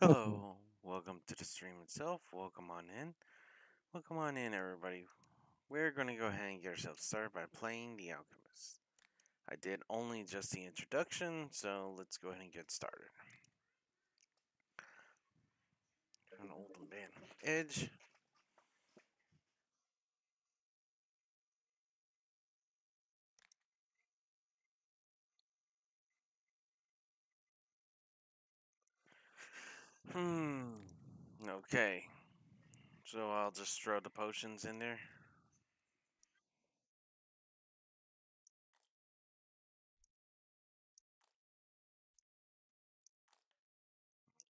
Hello, welcome to the stream itself. Welcome on in. Welcome on in, everybody. We're going to go ahead and get ourselves started by playing The Alchemist. I did only just the introduction, so let's go ahead and get started. An old man edge. Hmm. Okay. So I'll just throw the potions in there.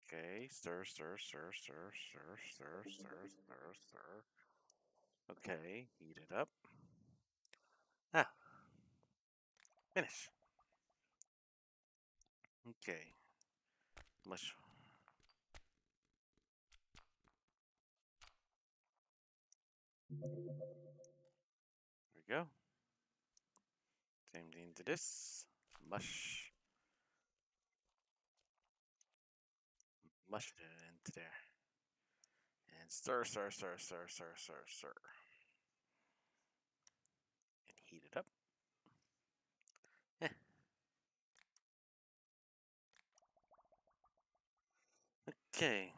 Okay, stir, stir, stir, stir, stir, stir, stir, stir, stir. Okay, heat it up. Ah, finish. Okay. Mush. There we go. Same thing to this. Mush. Mush it into there. And stir, stir, stir, stir, stir, stir, stir. And heat it up. Eh. Okay.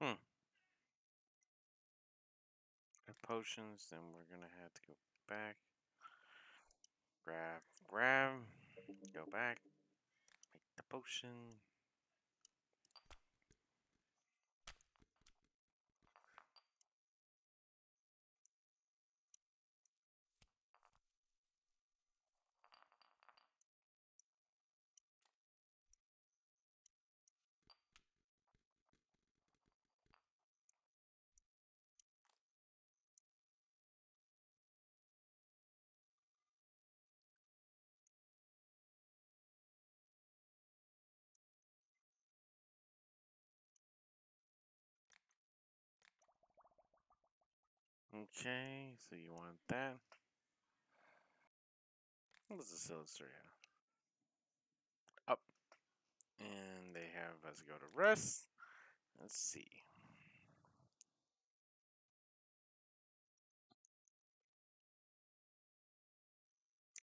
Hmm. Got potions, then we're gonna have to go back. Grab, grab, go back, make the potion. Okay, so you want that. Silister have? Up. And they have us go to rest. Let's see.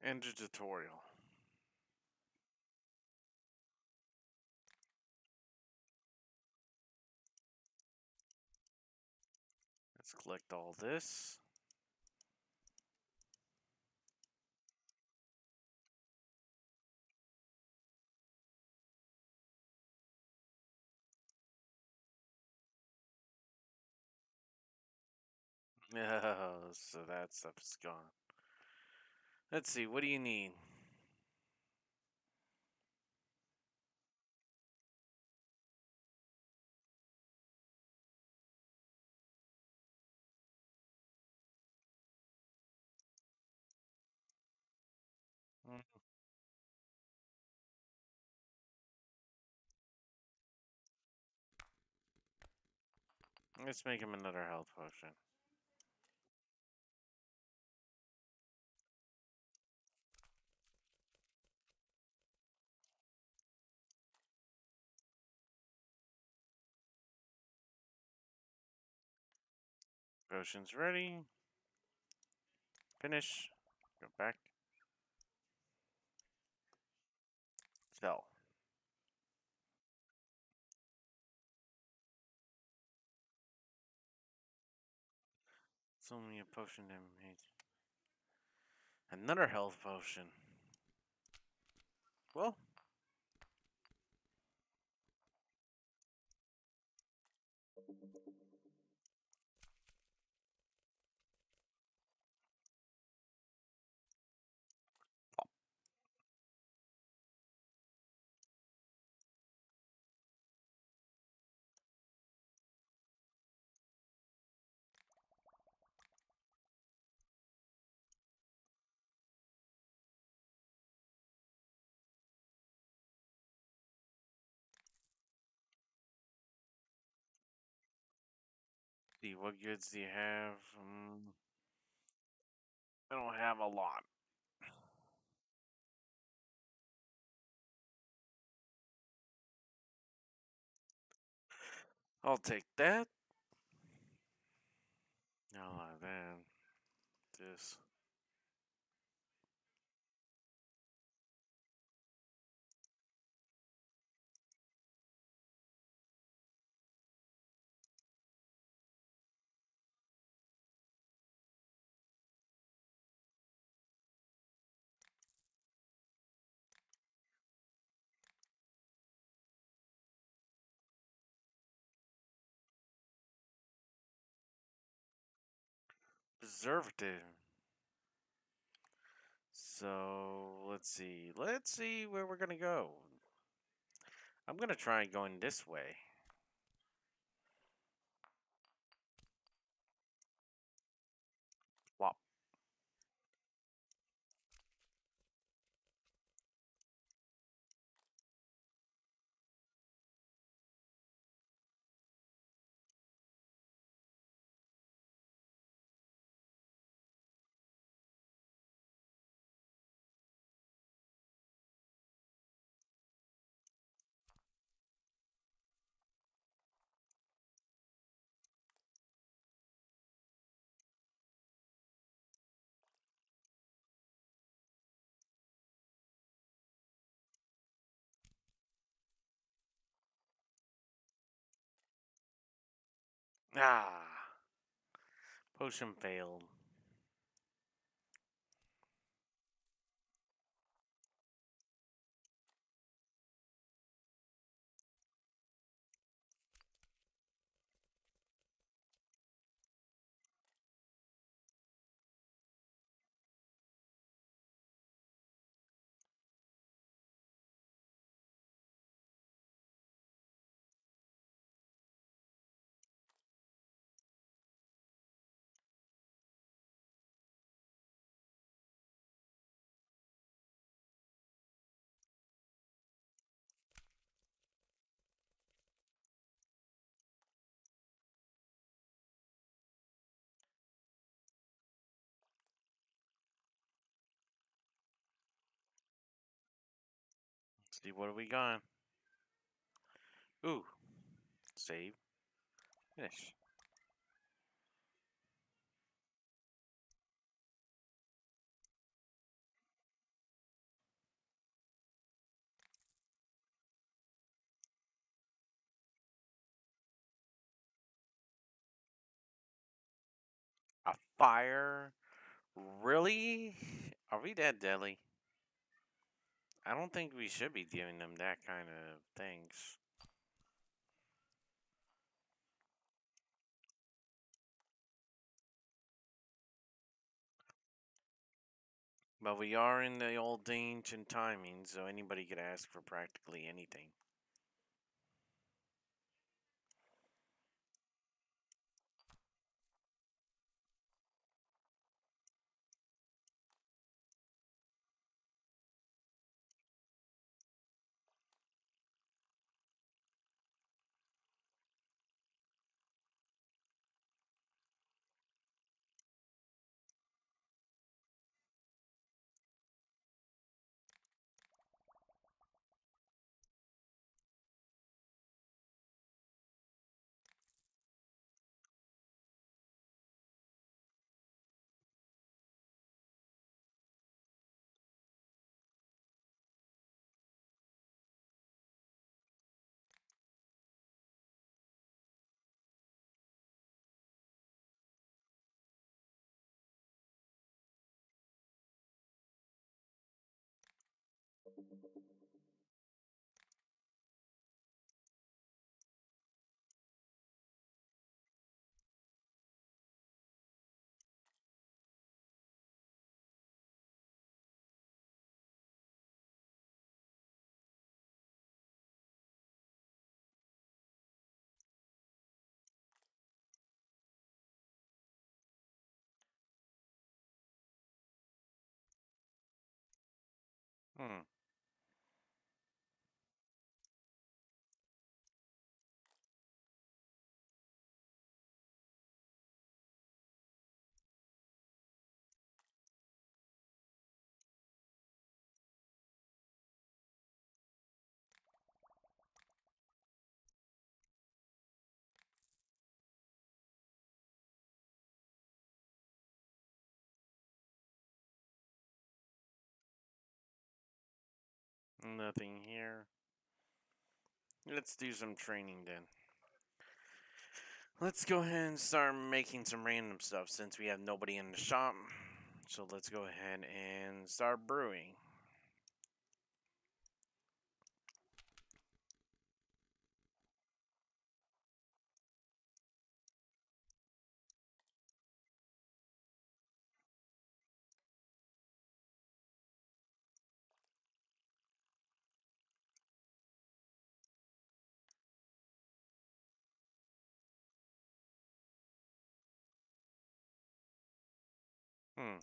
End of tutorial. Collect all this. Oh, so that stuff's gone. Let's see, what do you need? Let's make him another health potion. Potion's ready. Finish. Go back. Sell. It's only a potion damage. Another health potion. Well. See, what goods do you have? Mm, I don't have a lot. I'll take that. I'll have. This. So let's see. Let's see where we're gonna go. I'm gonna try going this way. Ah. Potion failed. See what we got. Ooh. Save. Finish. A fire? Really? Are we that deadly? I don't think we should be giving them that kind of things. But we are in the old ancient timing, so anybody could ask for practically anything. Hmm. Nothing here. Let's do some training then. Let's go ahead and start making some random stuff since we have nobody in the shop. So let's go ahead and start brewing. Hmm.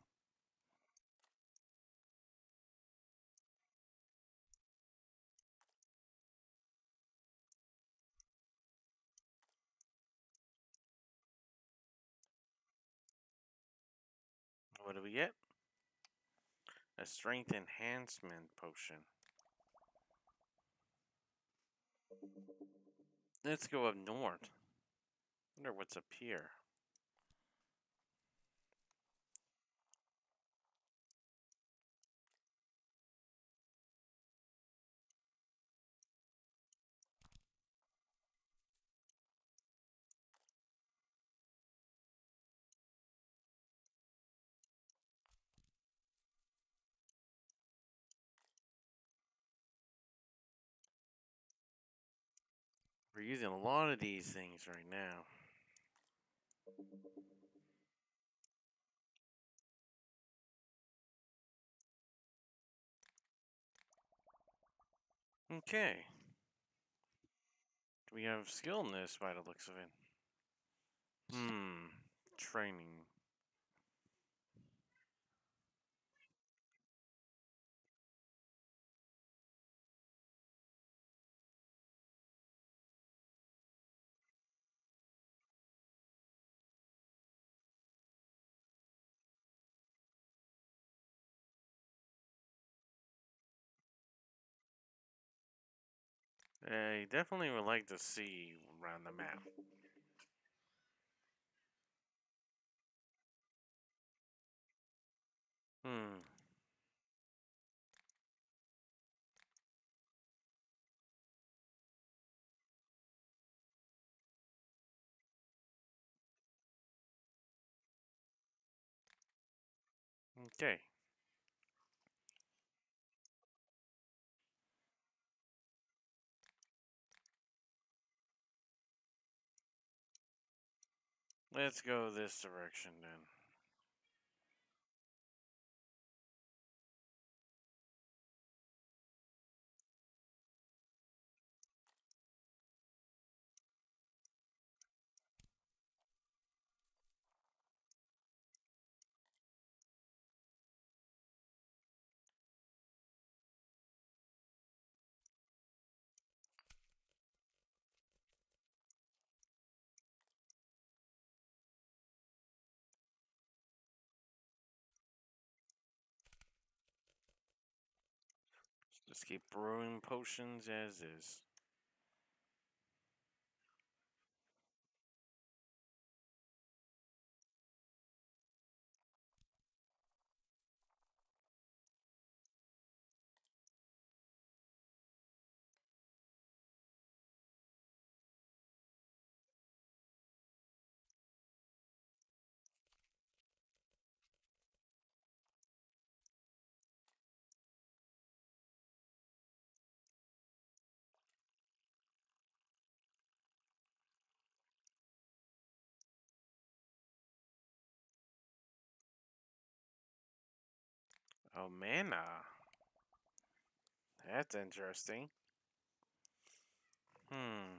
What do we get? A strength enhancement potion. Let's go up north. Wonder what's up here. Using a lot of these things right now. Okay. Do we have skill in this by the looks of it. Hmm. Training. I definitely would like to see around the map. Hmm. Okay. Let's go this direction then. Keep brewing potions as is. Oh, mana. That's interesting. Hmm.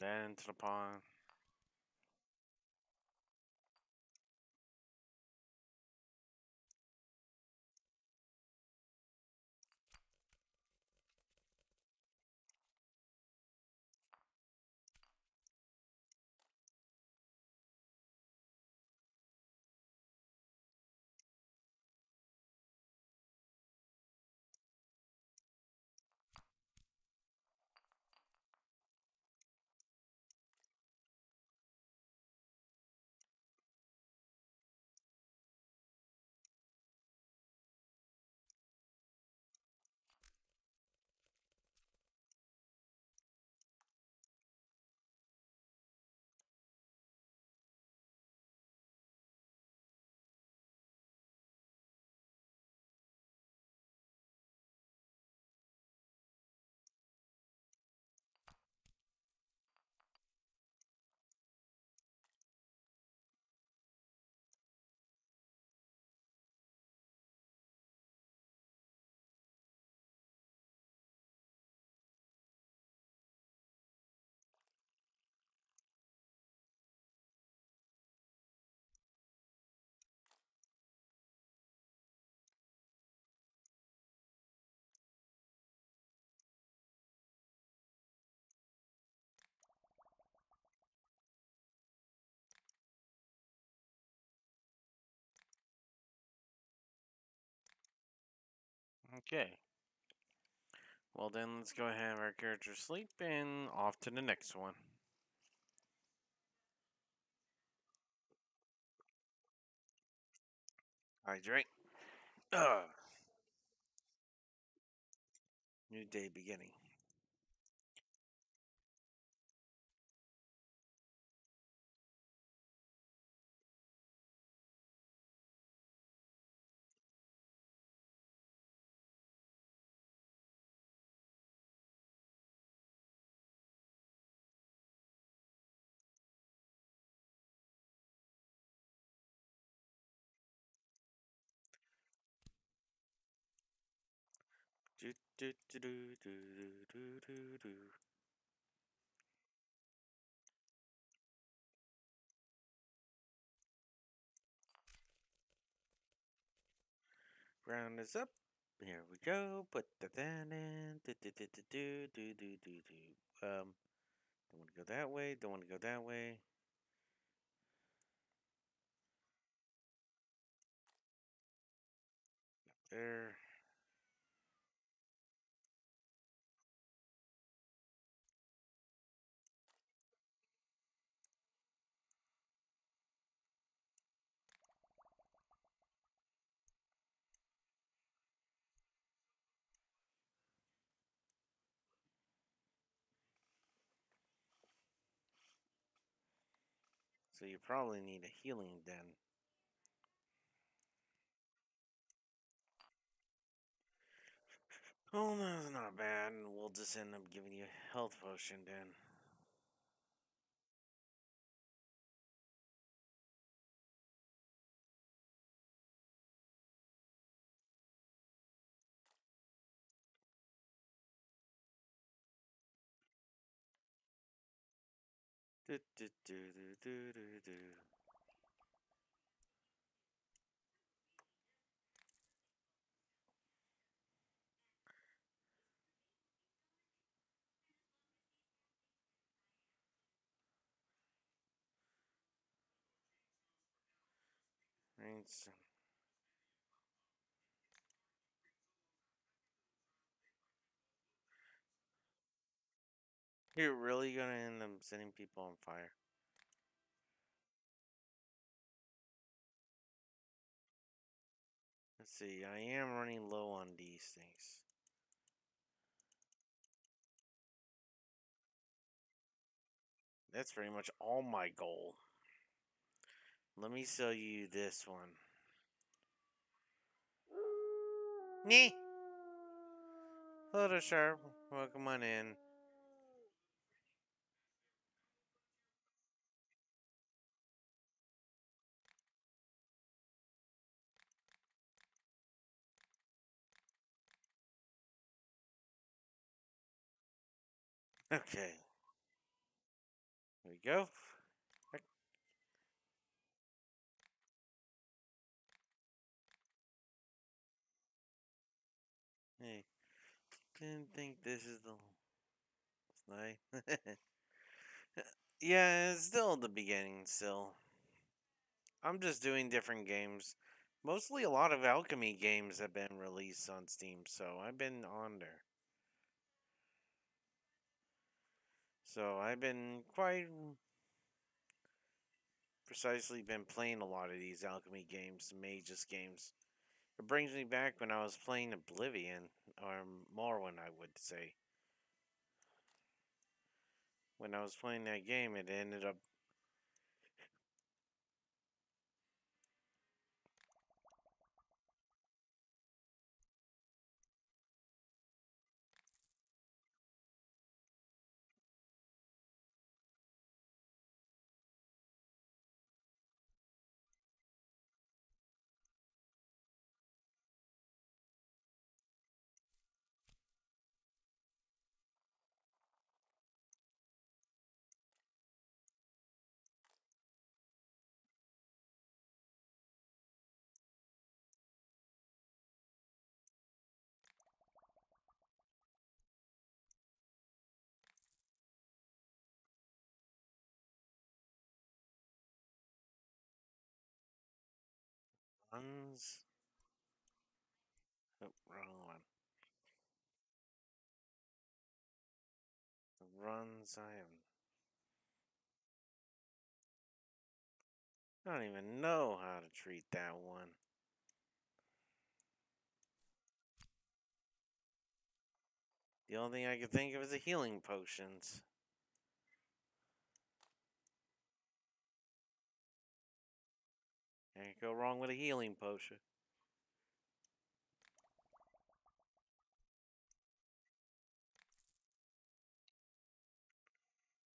That into the pond. Okay. Well, then let's go ahead and have our character sleep and off to the next one. Hydrate. Ugh. New day beginning. Do, do, do, do, do, do, do. Round is up. Here we go. Put the that in. Do, do, do, do, do, do, do, do, do. Um, don't want to go that way. Don't want to go that way. There. So you probably need a healing den. Oh, that's not bad. We'll just end up giving you a health potion then. Do, do, do, do, do, do, do. Right. You're really gonna end up setting people on fire. Let's see, I am running low on these things. That's pretty much all my goal. Let me sell you this one. Nee. Hello Sharp. Welcome on in. Okay. There we go. Hey, didn't think this is the night. yeah, it's still the beginning. Still, I'm just doing different games. Mostly, a lot of alchemy games have been released on Steam, so I've been on there. So I've been quite precisely been playing a lot of these alchemy games, mages games. It brings me back when I was playing Oblivion, or Morrowind, I would say. When I was playing that game, it ended up Ones. Oh, wrong one. The runs I am. I don't even know how to treat that one. The only thing I could think of is the healing potions. Can't go wrong with a healing potion.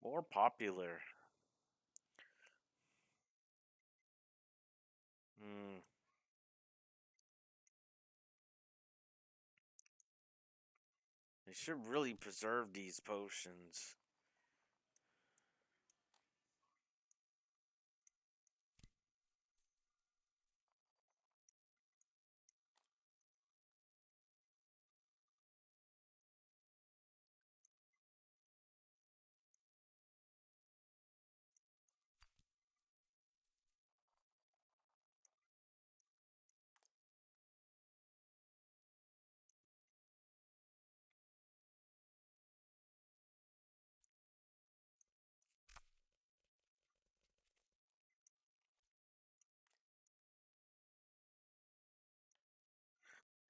More popular. Hmm. They should really preserve these potions.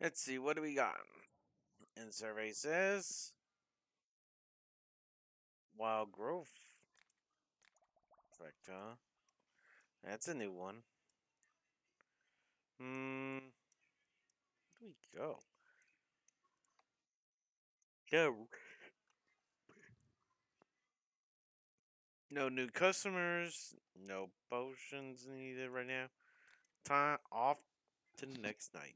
Let's see, what do we got? And survey says wild growth. Huh? That's a new one. Hmm. Where do we go? No. No new customers. No potions needed right now. Time off to the next night.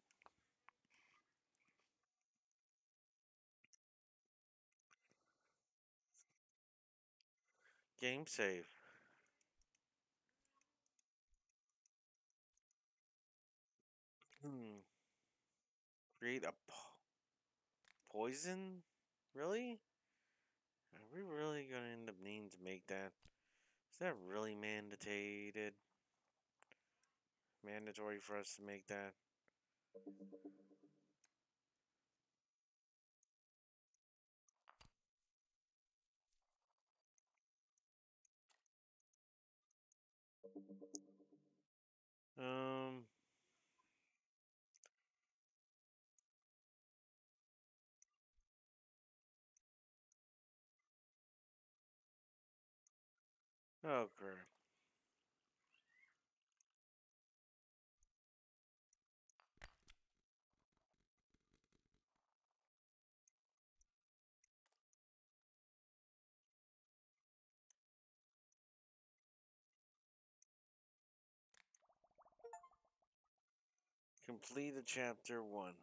Game save. Hmm. Create a po- poison? Really? Are we really gonna end up needing to make that? Is that really mandated? Mandatory for us to make that? Um. Oh. Complete a chapter one.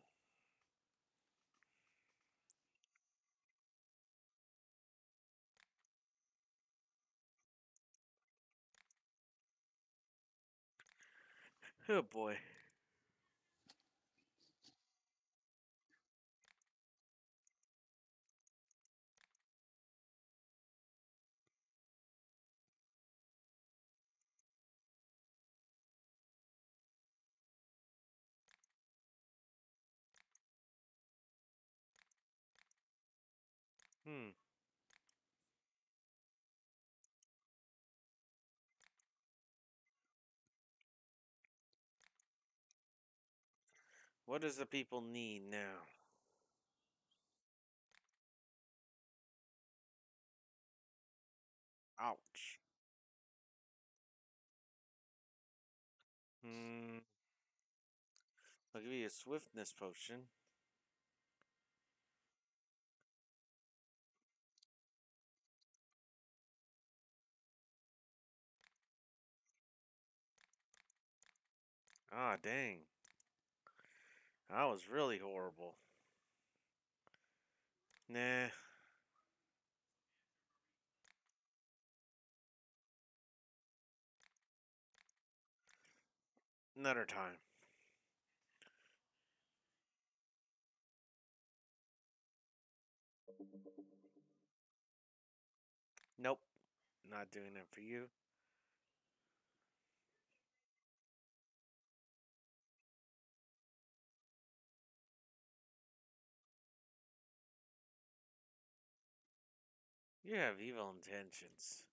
Oh boy. Hmm. What does the people need now? Ouch. Hmm. I'll give you a swiftness potion. Ah, dang. That was really horrible. Nah. Another time. Nope. Not doing it for you. You have evil intentions.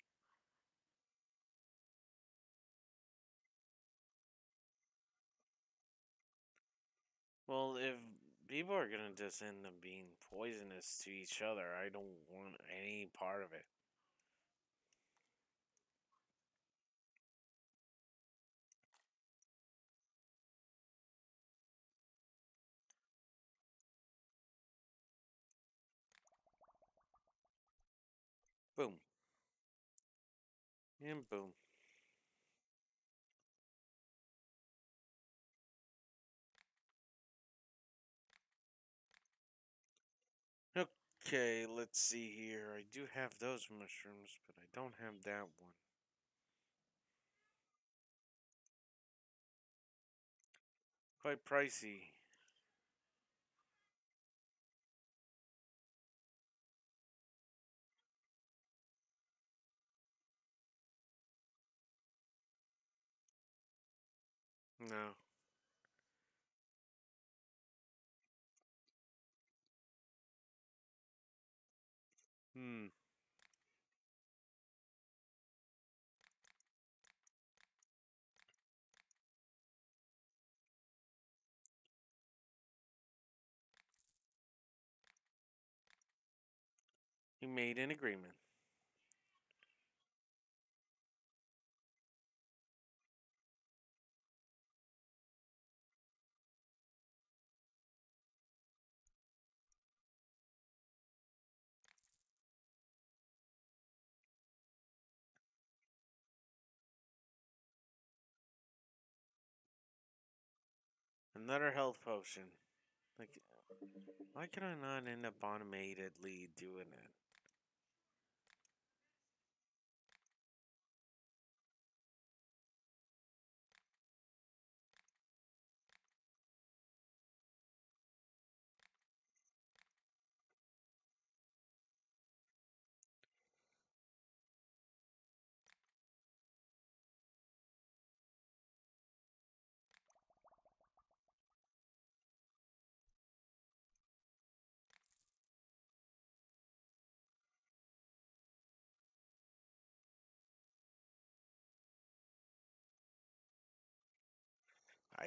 Well, if people are gonna just end up being poisonous to each other, I don't want any part of it. Boom. And boom. Okay, let's see here. I do have those mushrooms, but I don't have that one. Quite pricey. No. Hmm. You made an agreement. Another health potion. Like, why can I not end up automatedly doing it?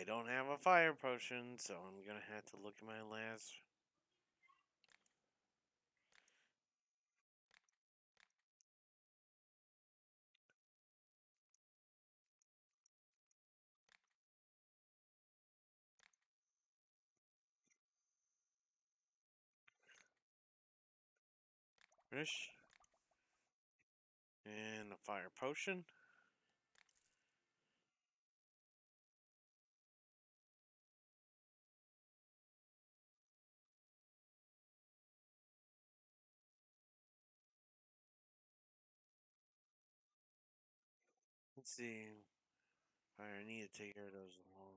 I don't have a fire potion, so I'm gonna have to look at my last. And a fire potion. Let's see. I need to take care of those along.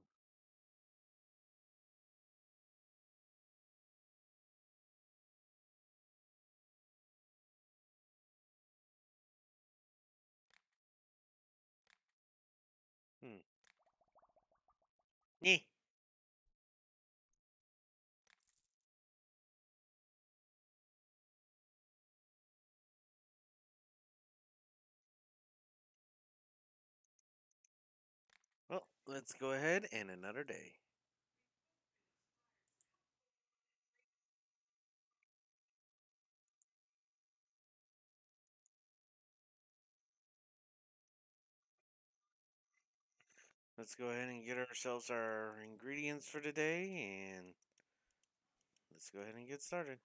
Hmm. Yeah. Let's go ahead and another day. Let's go ahead and get ourselves our ingredients for today and let's go ahead and get started.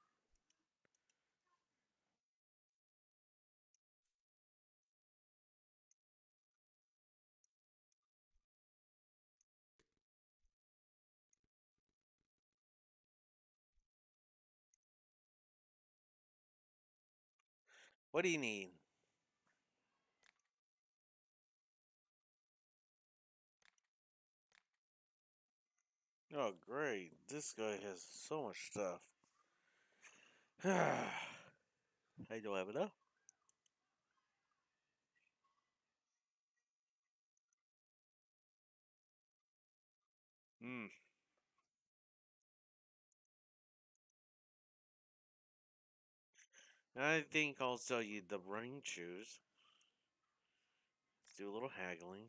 What do you need? Oh, great. This guy has so much stuff. I don't have enough. Hmm. I think I'll sell you the running shoes. Let's do a little haggling.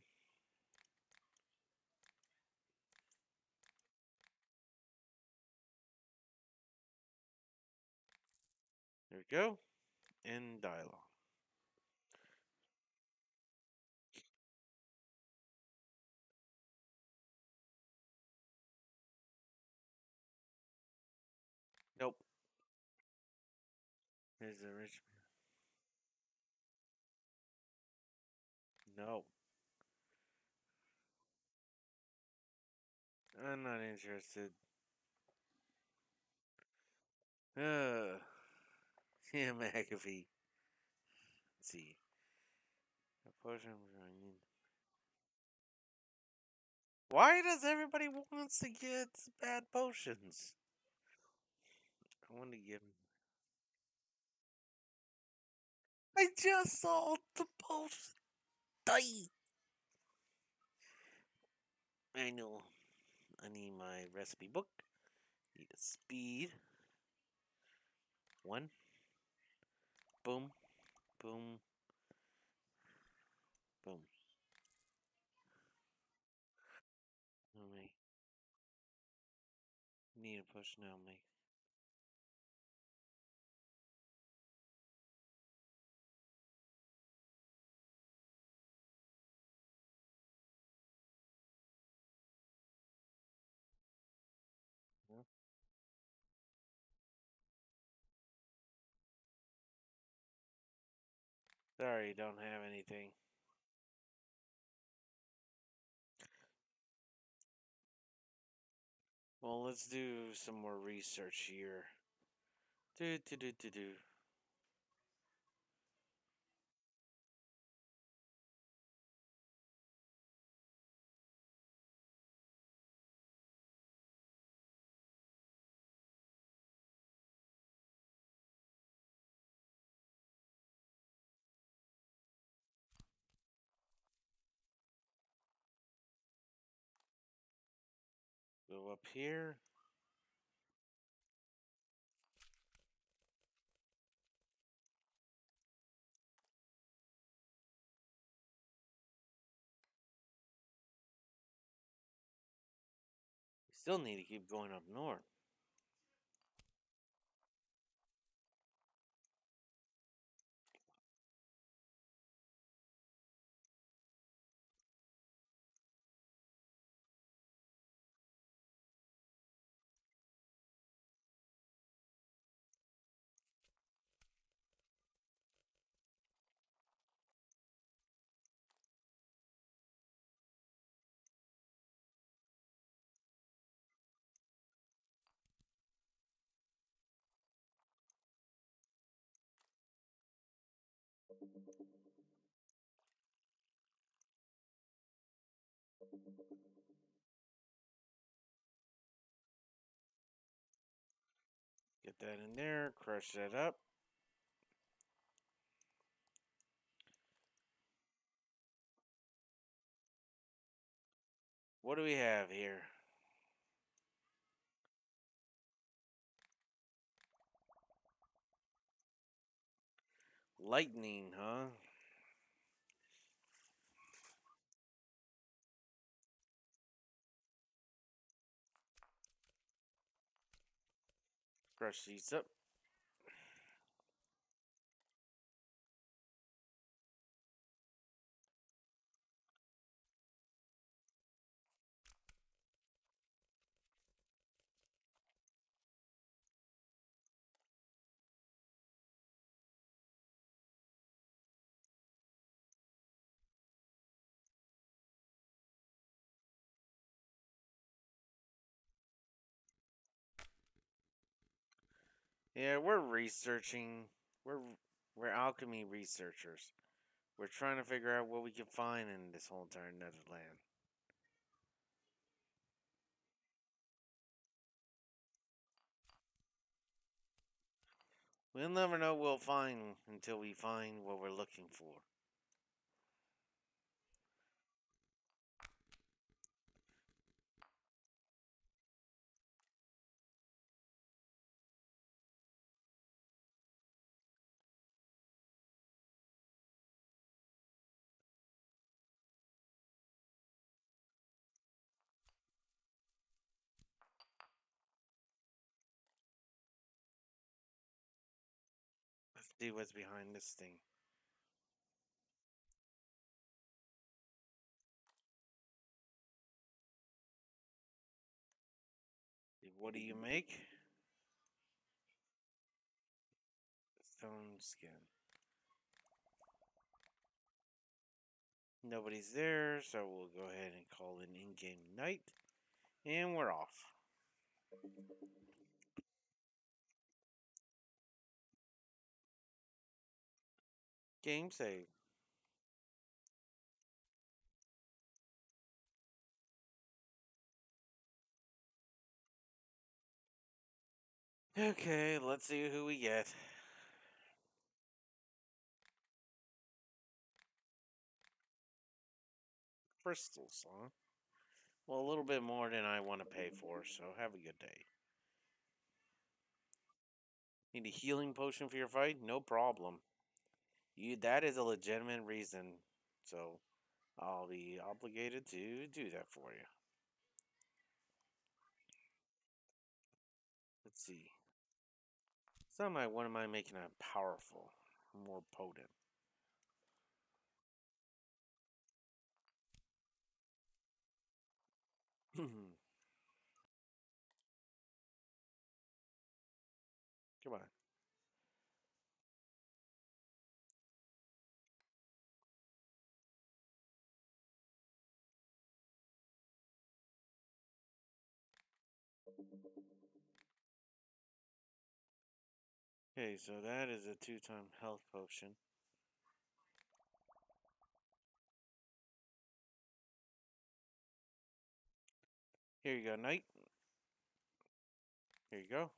There we go. End dialogue. Here's the rich man. No. I'm not interested. Uh, yeah, McAfee. Let's see. A potion running. Why does everybody wants to get bad potions? I want to give. I just saw the potion. Die. I know. I need my recipe book. Need a speed. One. Boom. Boom. Boom. My. Need a push now, mate. Sorry, don't have anything. Well, let's do some more research here. Do do do do do. Go up here. We still need to keep going up north. Get that in there, crush that up. What do we have here? Lightning, huh? Crush these up. Yeah, we're researching. We're we're alchemy researchers. We're trying to figure out what we can find in this whole entire Netherland. We'll never know what we'll find until we find what we're looking for. What's behind this thing. What do you make? Stone skin. Nobody's there, so we'll go ahead and call it in-game night. And we're off. Game save. Okay, let's see who we get. Crystals, huh? Well, a little bit more than I want to pay for, so have a good day. Need a healing potion for your fight? No problem. You that is a legitimate reason, so I'll be obligated to do that for you. Let's see. Some I what am I making a powerful, more potent? Hmm. Okay, so that is a two-time health potion. Here you go, Knight. Here you go.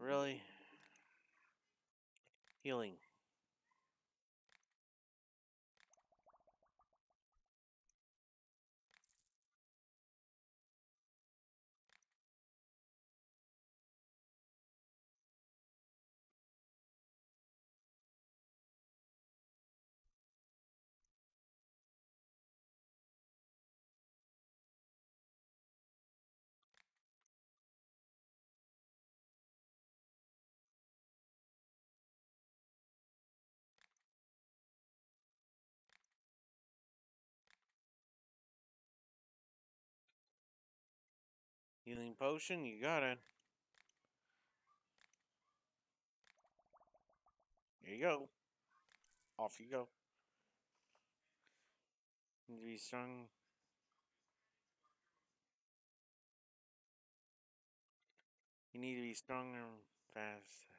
Really? Healing. Healing potion, you got it. Here you go. Off you go. Need to be strong. You need to be stronger and fast.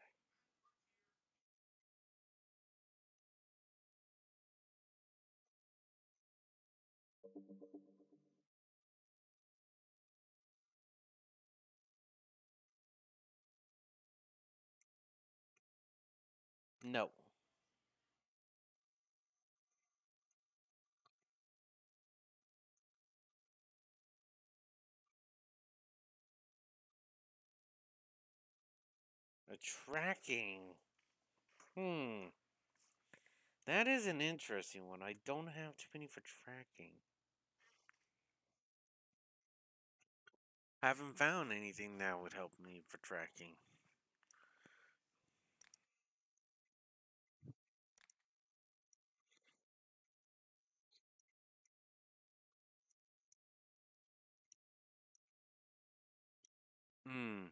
No. A tracking. Hmm. That is an interesting one. I don't have too many for tracking. Haven't found anything that would help me for tracking. Hmm.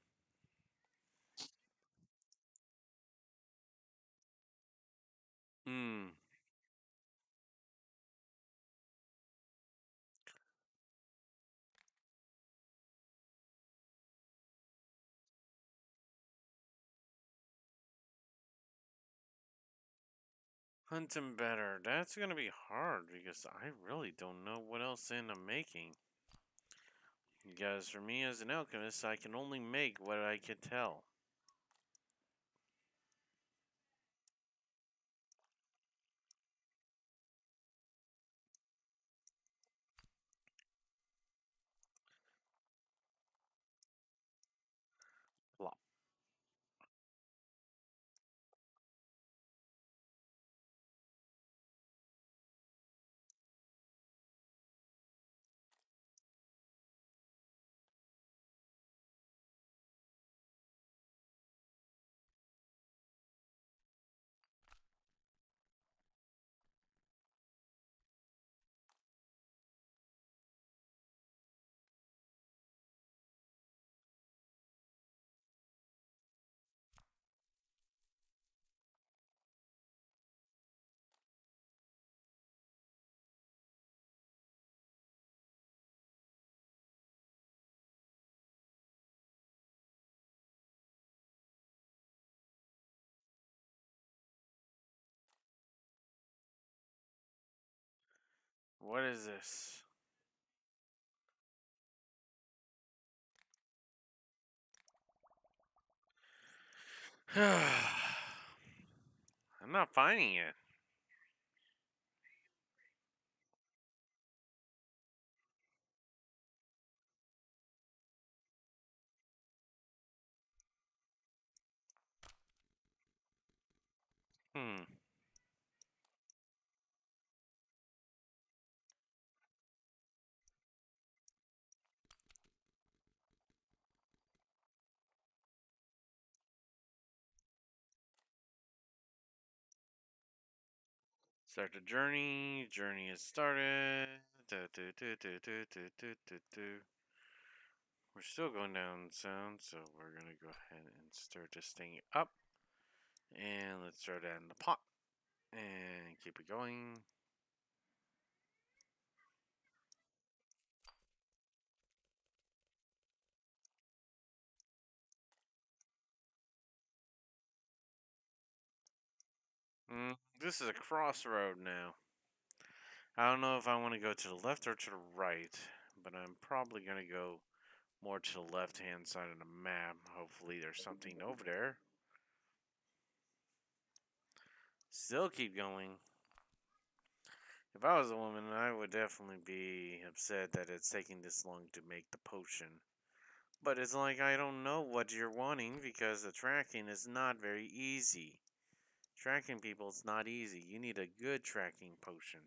Hmm. Hunt him better. That's gonna be hard because I really don't know what else in I'm making. Because for me as an alchemist, I can only make what I can tell. What is this? I'm not finding it. Hmm. Start the journey. Journey has started. Du, du, du, du, du, du, du, du. We're still going down sound, so we're gonna go ahead and start this thing up. And let's start adding the pot. And keep it going. Mm, this is a crossroad now. I don't know if I want to go to the left or to the right, but I'm probably going to go more to the left hand side of the map. Hopefully there's something over there. Still keep going. If I was a woman, I would definitely be upset that it's taking this long to make the potion. But it's like I don't know what you're wanting because the tracking is not very easy. Tracking people is not easy. You need a good tracking potion.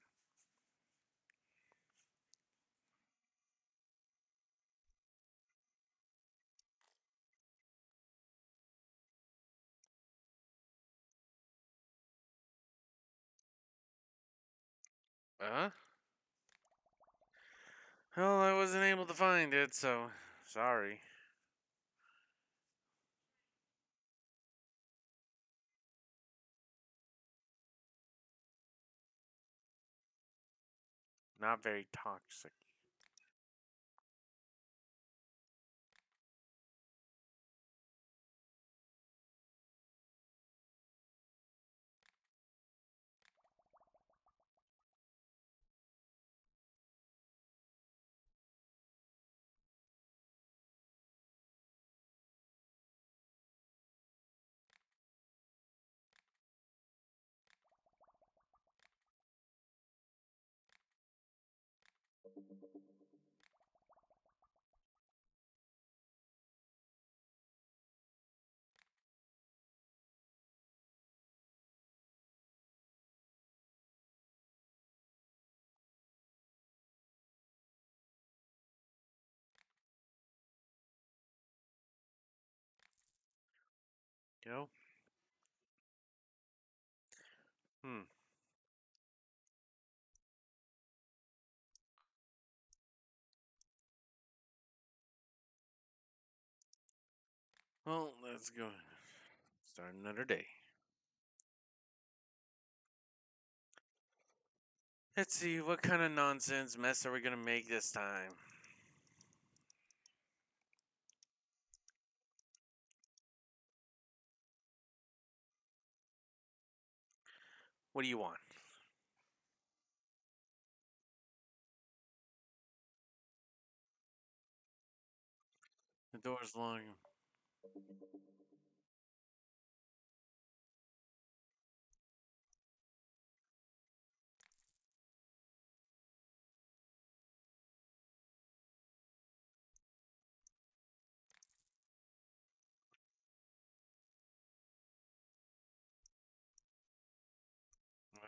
Huh? Well, I wasn't able to find it, so sorry. Not very toxic. Go. Hmm. Well, let's go. Start another day. Let's see, what kind of nonsense mess are we gonna make this time? What do you want? The door's long.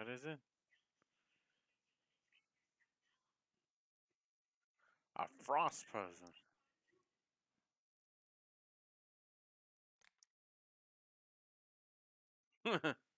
What is it? A frost person.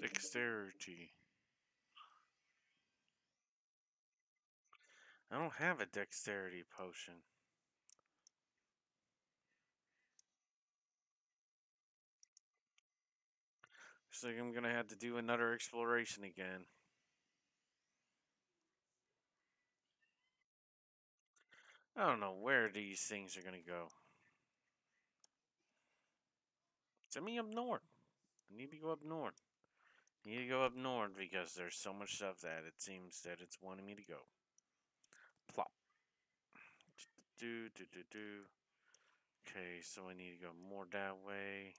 Dexterity. I don't have a dexterity potion. Looks like I'm gonna have to do another exploration again. I don't know where these things are gonna go. Send me up north. I need to go up north. Need to go up north because there's so much stuff that it seems that it's wanting me to go. Plop. Do do do do. Okay, so I need to go more that way.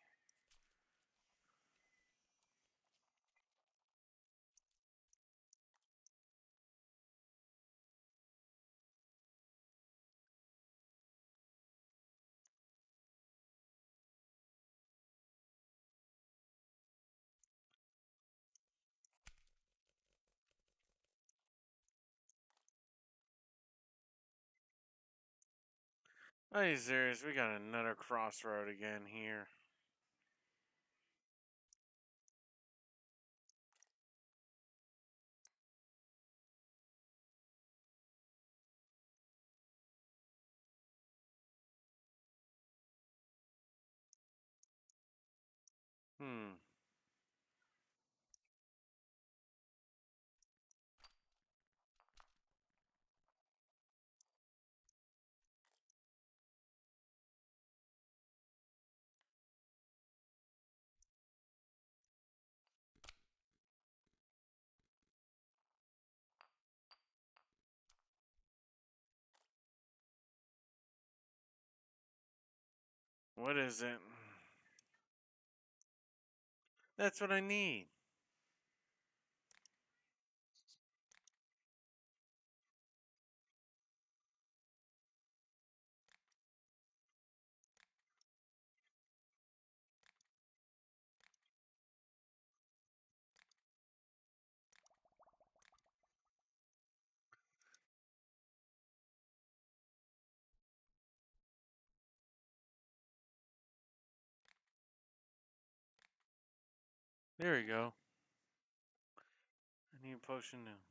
Are you serious? We got another crossroad again here. Hmm. What is it? That's what I need. There we go. I need a potion now.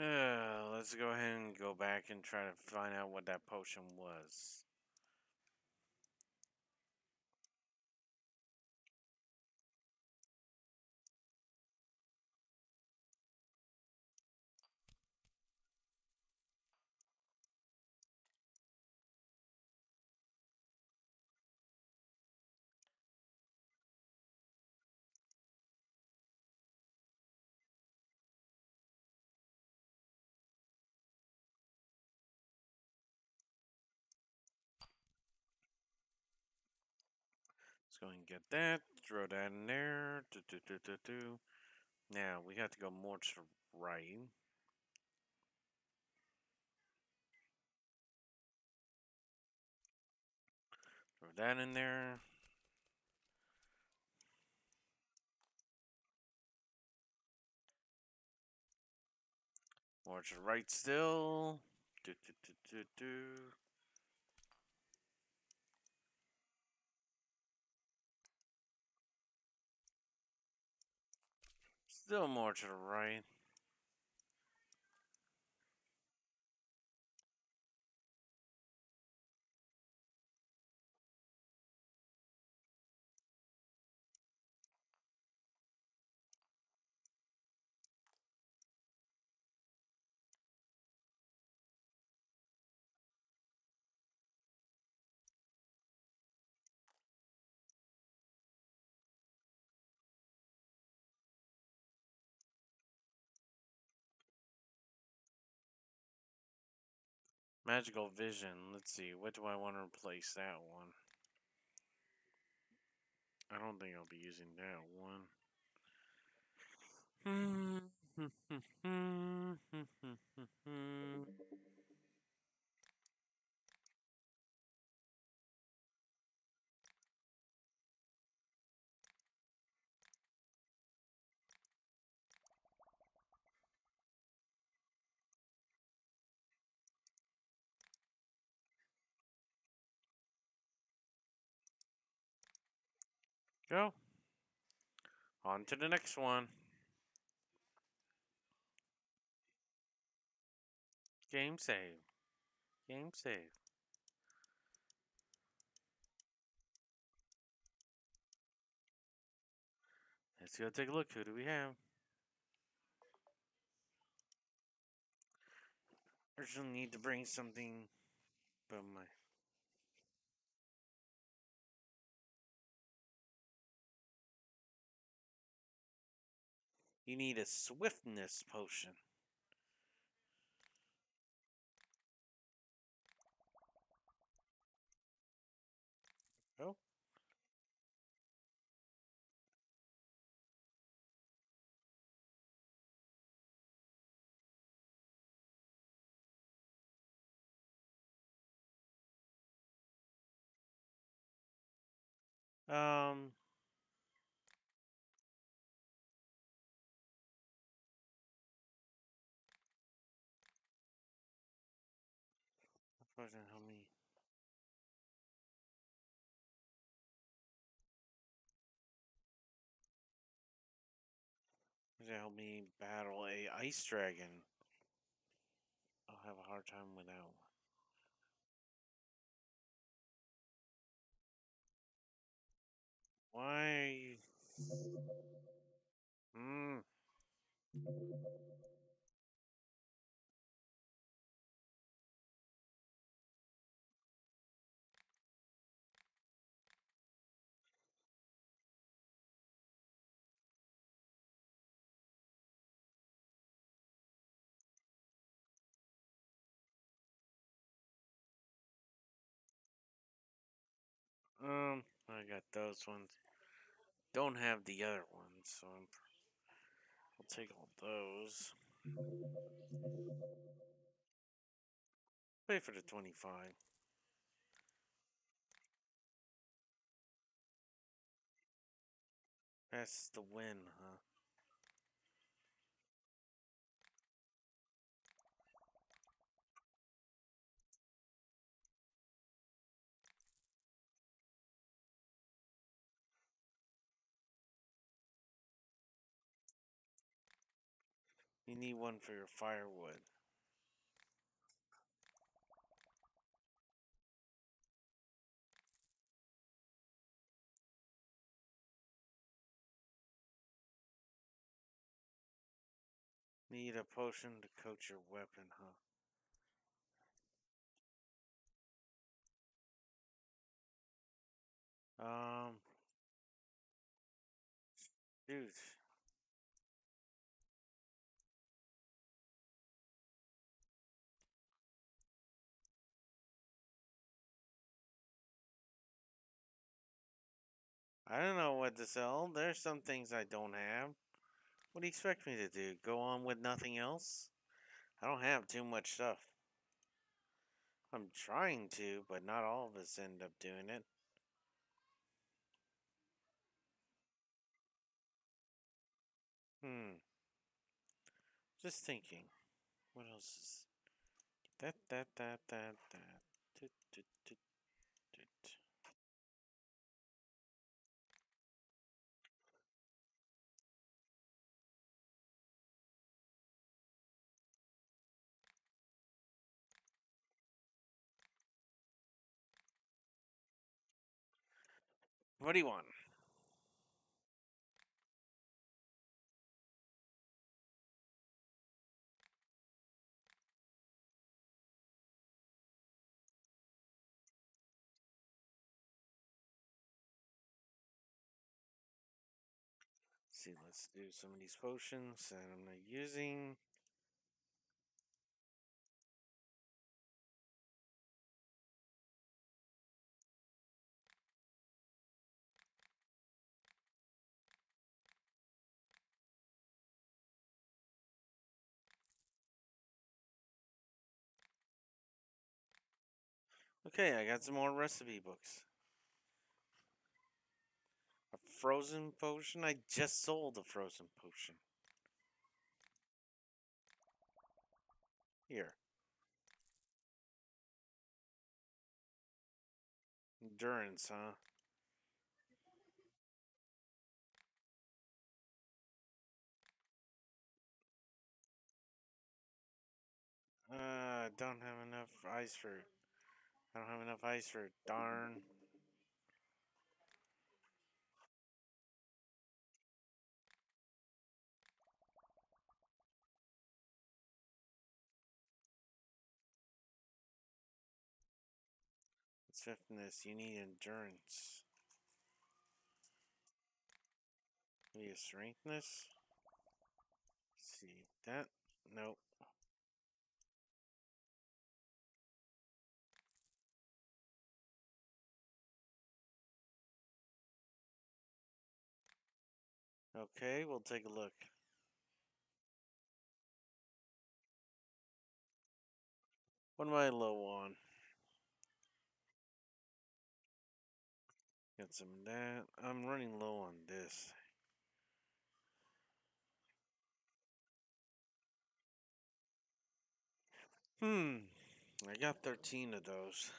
Uh, let's go ahead and go back and try to find out what that potion was. Go and get that. Throw that in there. Do, do, do, do, do. Now, we have to go more to the right. Throw that in there. More to the right still. Do, do, do, do, do. Still more to the right. Magical vision. Let's see. What do I want to replace that one? I don't think I'll be using that one. Hmm. hmm. hmm. hmm. Go. On to the next one. Game save. Game save. Let's go take a look. Who do we have? Urgently need to bring something, but my You need a swiftness potion. Oh. Um. Doesn't help me battle a ice dragon. I'll have a hard time without. Why? Hmm. I got those ones. Don't have the other ones, so I'm, I'll take all those. Pay for the 25. That's the win, huh? You need one for your firewood. Need a potion to coat your weapon, huh? Um, dude. I don't know what to sell. There's some things I don't have. What do you expect me to do? Go on with nothing else? I don't have too much stuff. I'm trying to, but not all of us end up doing it. Hmm. Just thinking. What else is that that that that that toot, toot, toot, What do you want? see, let's do some of these potions that I'm not using. Okay, I got some more recipe books. A frozen potion? I just sold a frozen potion. Here. Endurance, huh? Uh, don't have enough ice for. I don't have enough ice for. Darn. Swiftness. You need endurance. Maybe a strengthness. see that. Nope. Okay, we'll take a look. What am I low on? Got some that. I'm running low on this. Hmm. I got 13 of those.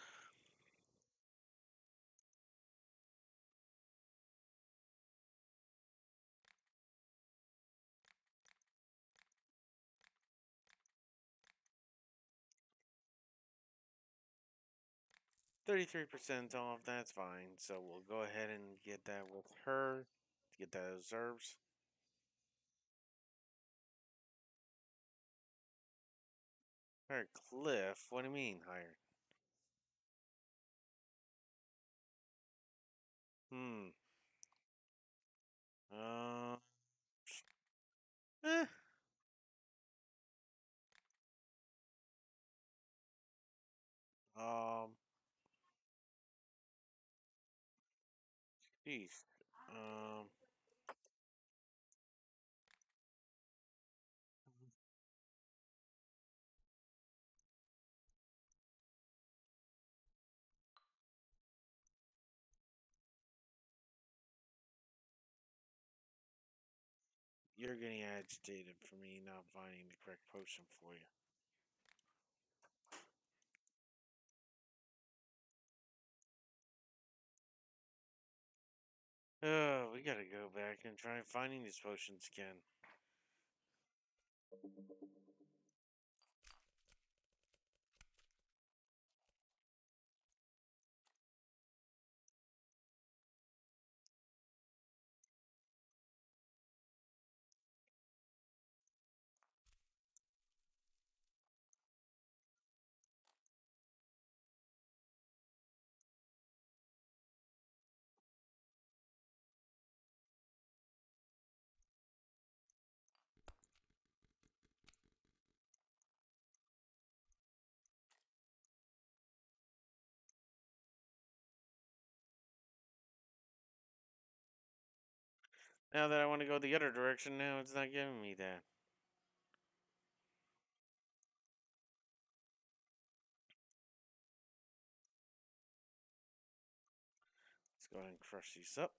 Thirty-three percent off. That's fine. So we'll go ahead and get that with her to get those herbs. Alright, Cliff. What do you mean higher? Hmm. Uh. Eh. Um. Jeez. Um. You're getting agitated for me not finding the correct potion for you. Oh, we gotta go back and try finding these potions again. Now that I want to go the other direction, now it's not giving me that. Let's go ahead and crush these up.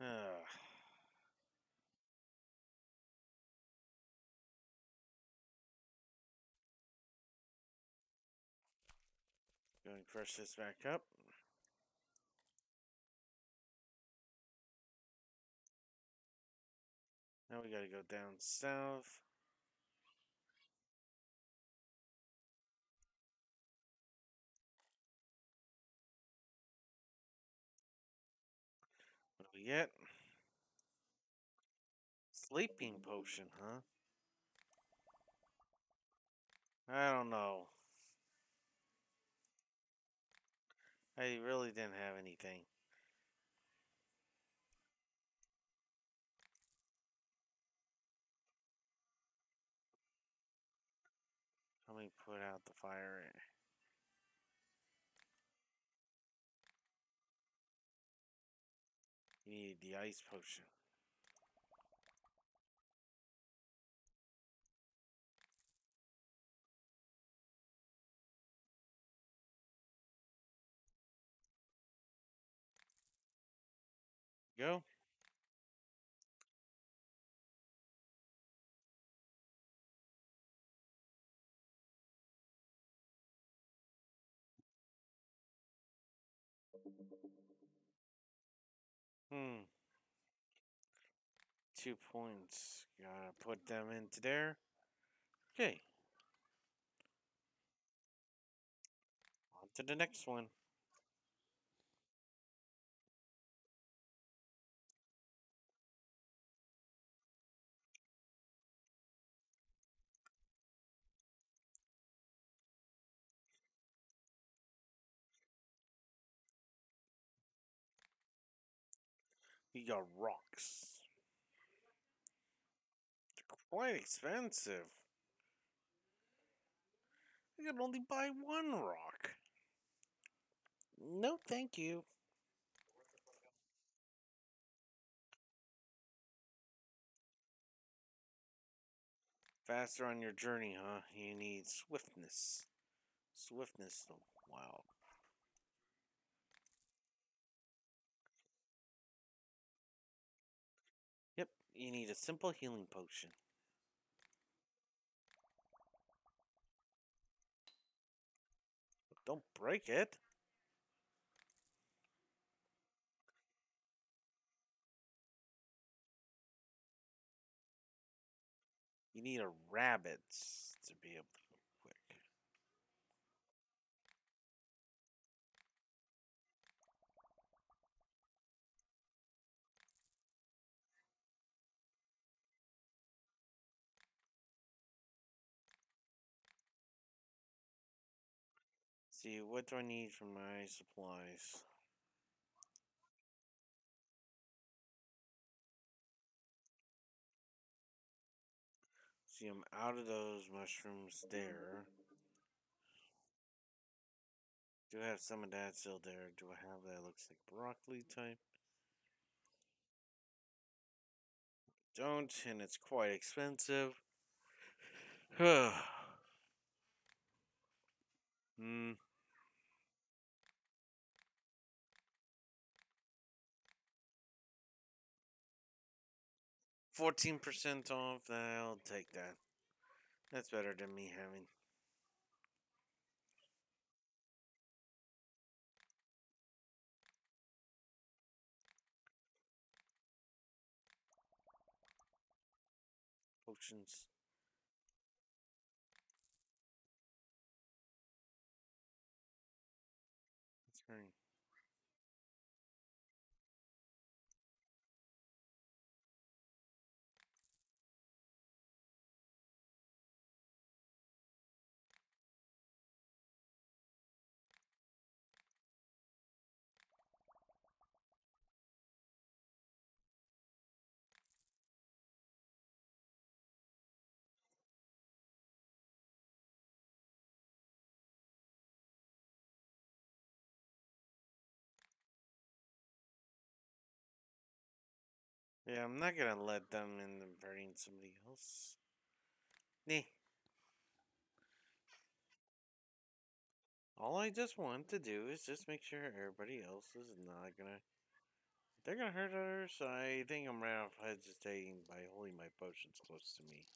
Ah. Go and crush this back up. Now we gotta go down south. What do we get? Sleeping potion, huh? I don't know. I really didn't have anything. Let me put out the fire. You need the ice potion. Go. Hmm. Two points. Gotta put them into there. Okay. On to the next one. You got rocks. They're quite expensive. I can only buy one rock. No, thank you. Faster on your journey, huh? You need swiftness. Swiftness, though. Wow. You need a simple healing potion. Don't break it. You need a rabbit to be able to go quick. See, what do I need for my supplies? See, I'm out of those mushrooms there. Do I have some of that still there? Do I have that? Looks like broccoli type. Don't, and it's quite expensive. hmm. 14% off, I'll take that. That's better than me having. Potions. Yeah, I'm not gonna let them in the burying somebody else. Nee. All I just want to do is just make sure everybody else is not gonna. They're gonna hurt others. I think I'm right off hesitating by holding my potions close to me.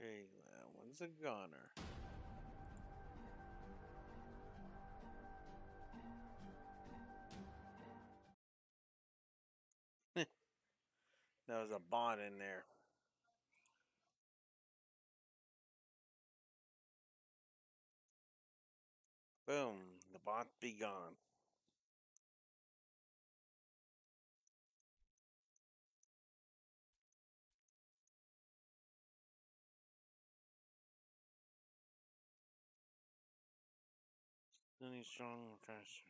Okay, that one's a goner. There was a bot in there. Boom, the bot be gone. really strong impression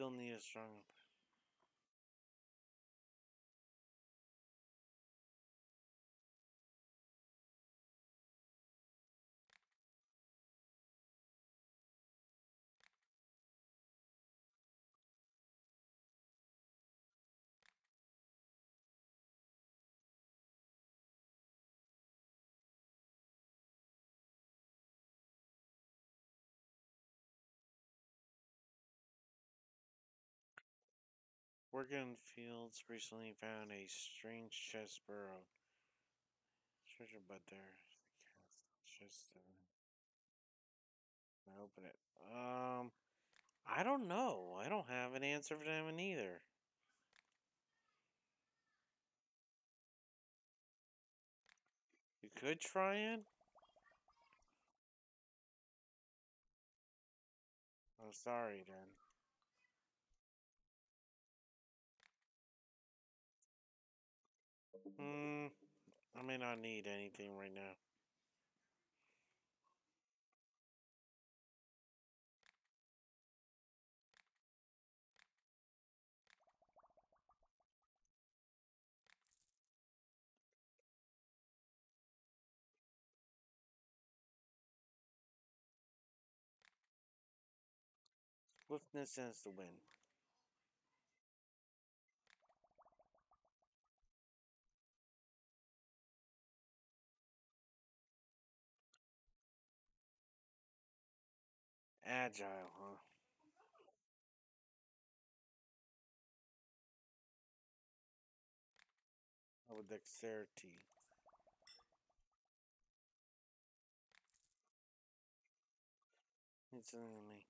still need a strong Working fields recently found a strange chest burrow. Treasure but there. Just uh, open it. Um, I don't know. I don't have an answer for them either. You could try it. Oh, sorry then. Hmm. I may not need anything right now. Swiftness as the wind. Agile, huh? Oh, dexterity. It's me.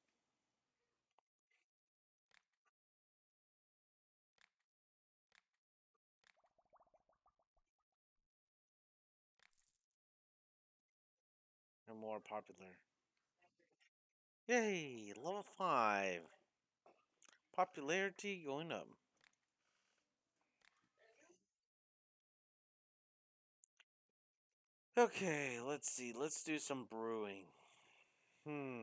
And more popular. Yay! Level 5. Popularity going up. Okay, let's see. Let's do some brewing. Hmm.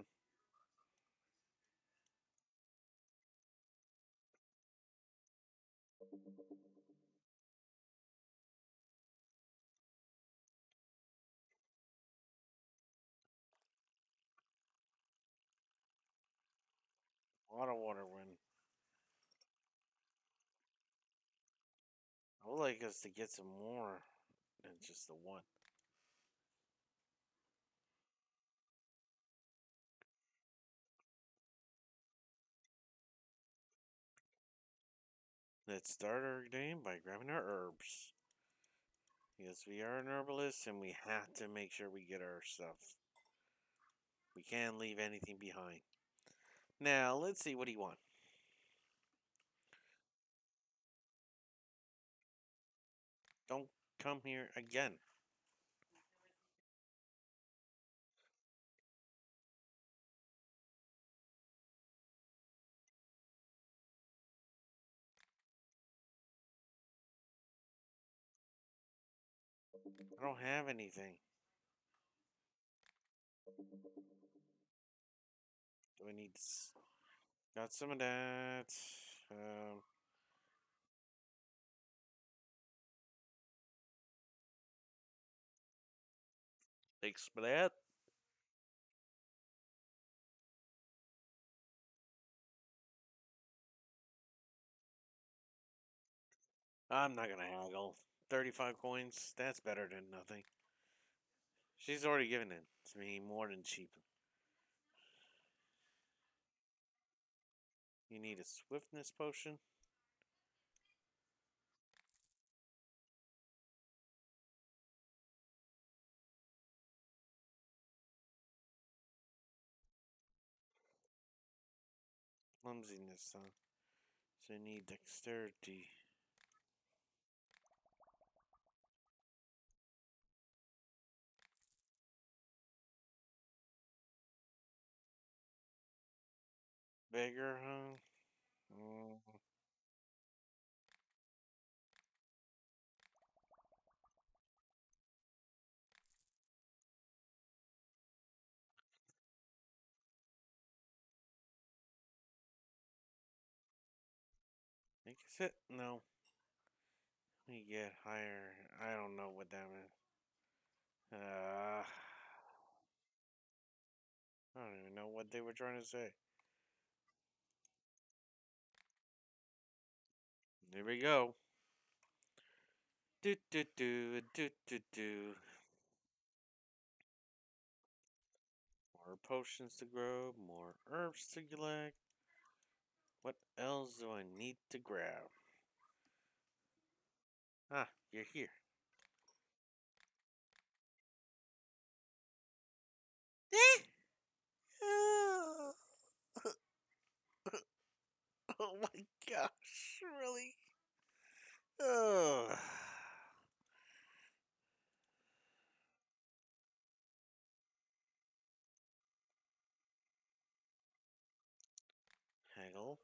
Lot of water win. I would like us to get some more than just the one. Let's start our game by grabbing our herbs. Yes, we are an herbalist and we have to make sure we get our stuff. We can't leave anything behind. Now, let's see what do you want? Don't come here again. I don't have anything. I need... Got some of that. Um... Thanks for that. I'm not gonna haggle. 35 coins, that's better than nothing. She's already given it to me more than cheap. You need a swiftness potion. Clumsiness, huh? So you need dexterity. Beggar, huh? Mm. is it? No. We get higher. I don't know what that means. Uh, I don't even know what they were trying to say. There we go. Do do do do do do. More potions to grow, more herbs to collect. What else do I need to grab? Ah, you're here. oh my gosh, really? Oh. Haggle.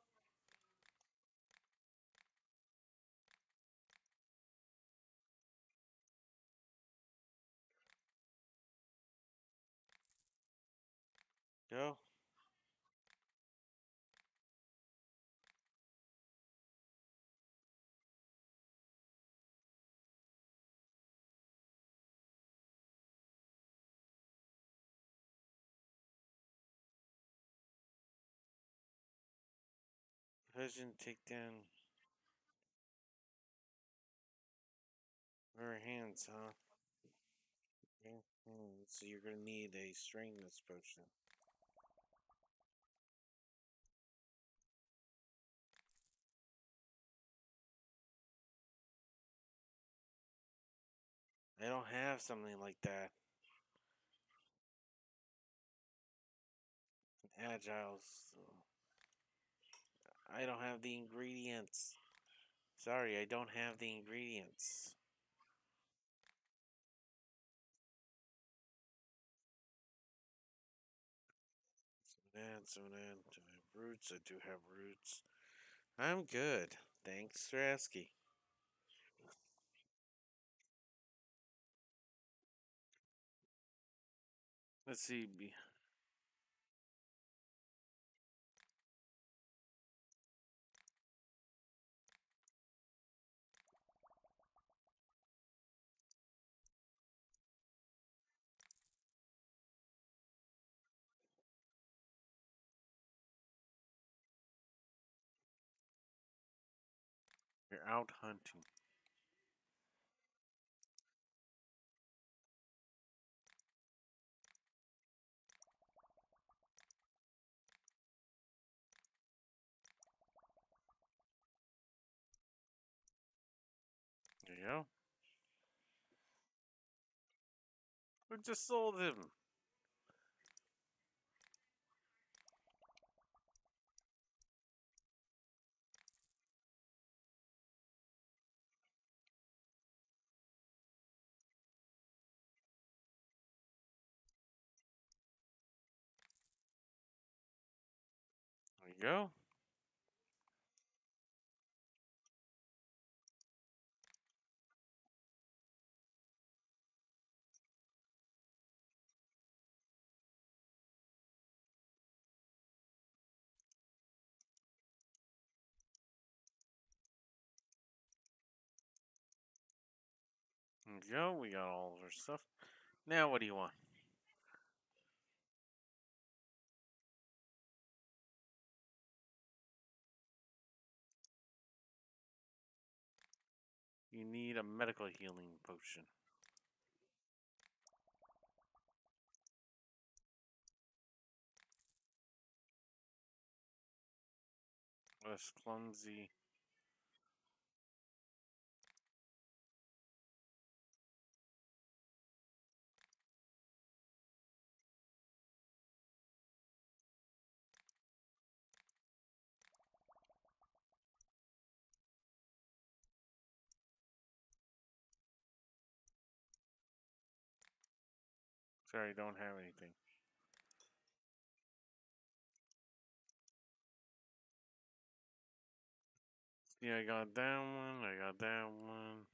Go. Vision takedown. Her hands, huh? Hmm, so you're gonna need a strengthness potion. I don't have something like that. An Agile. So I don't have the ingredients. Sorry, I don't have the ingredients. So then, do I have roots? I do have roots. I'm good. Thanks for asking. Let's see. You're out hunting. There you go. We just sold him. Go. There you go. We got all of our stuff. Now, what do you want? You need a medical healing potion. Less clumsy. Sorry, don't have anything. Yeah, I got that one. I got that one.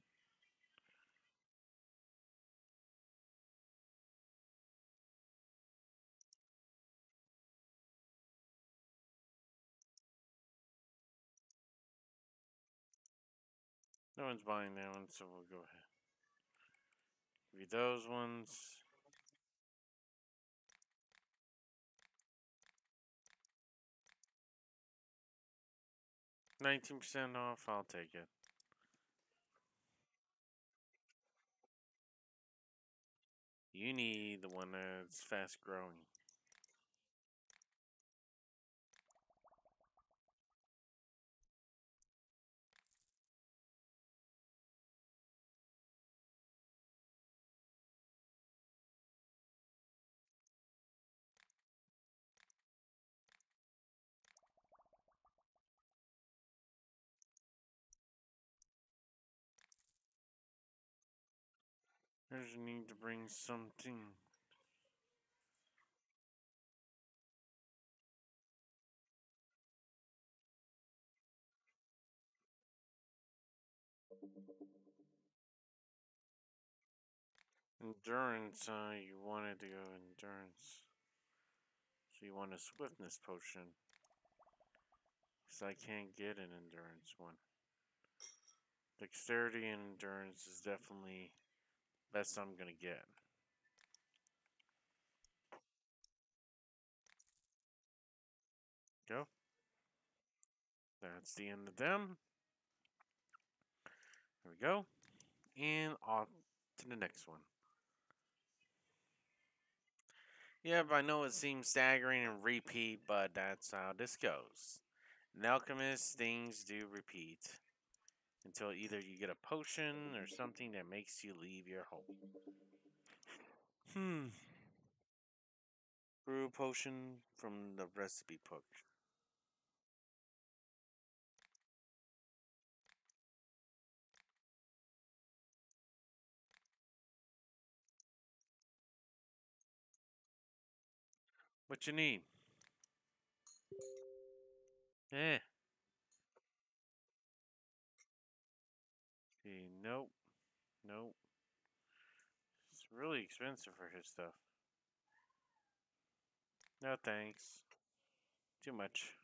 No one's buying that one, so we'll go ahead. Give you those ones. Nineteen percent off, I'll take it. You need the one that's fast growing. There's a need to bring something. Endurance, uh, you wanted to go endurance. So you want a swiftness potion. Because I can't get an endurance one. Dexterity and endurance is definitely best I'm gonna get. Go. That's the end of them. There we go. And off to the next one. Yep, I know it seems staggering and repeat, but that's how this goes. In Alchemist, things do repeat until either you get a potion or something that makes you leave your home. Hmm. Brew potion from the recipe book. What you need? Eh. Nope. Nope. It's really expensive for his stuff. No thanks. Too much.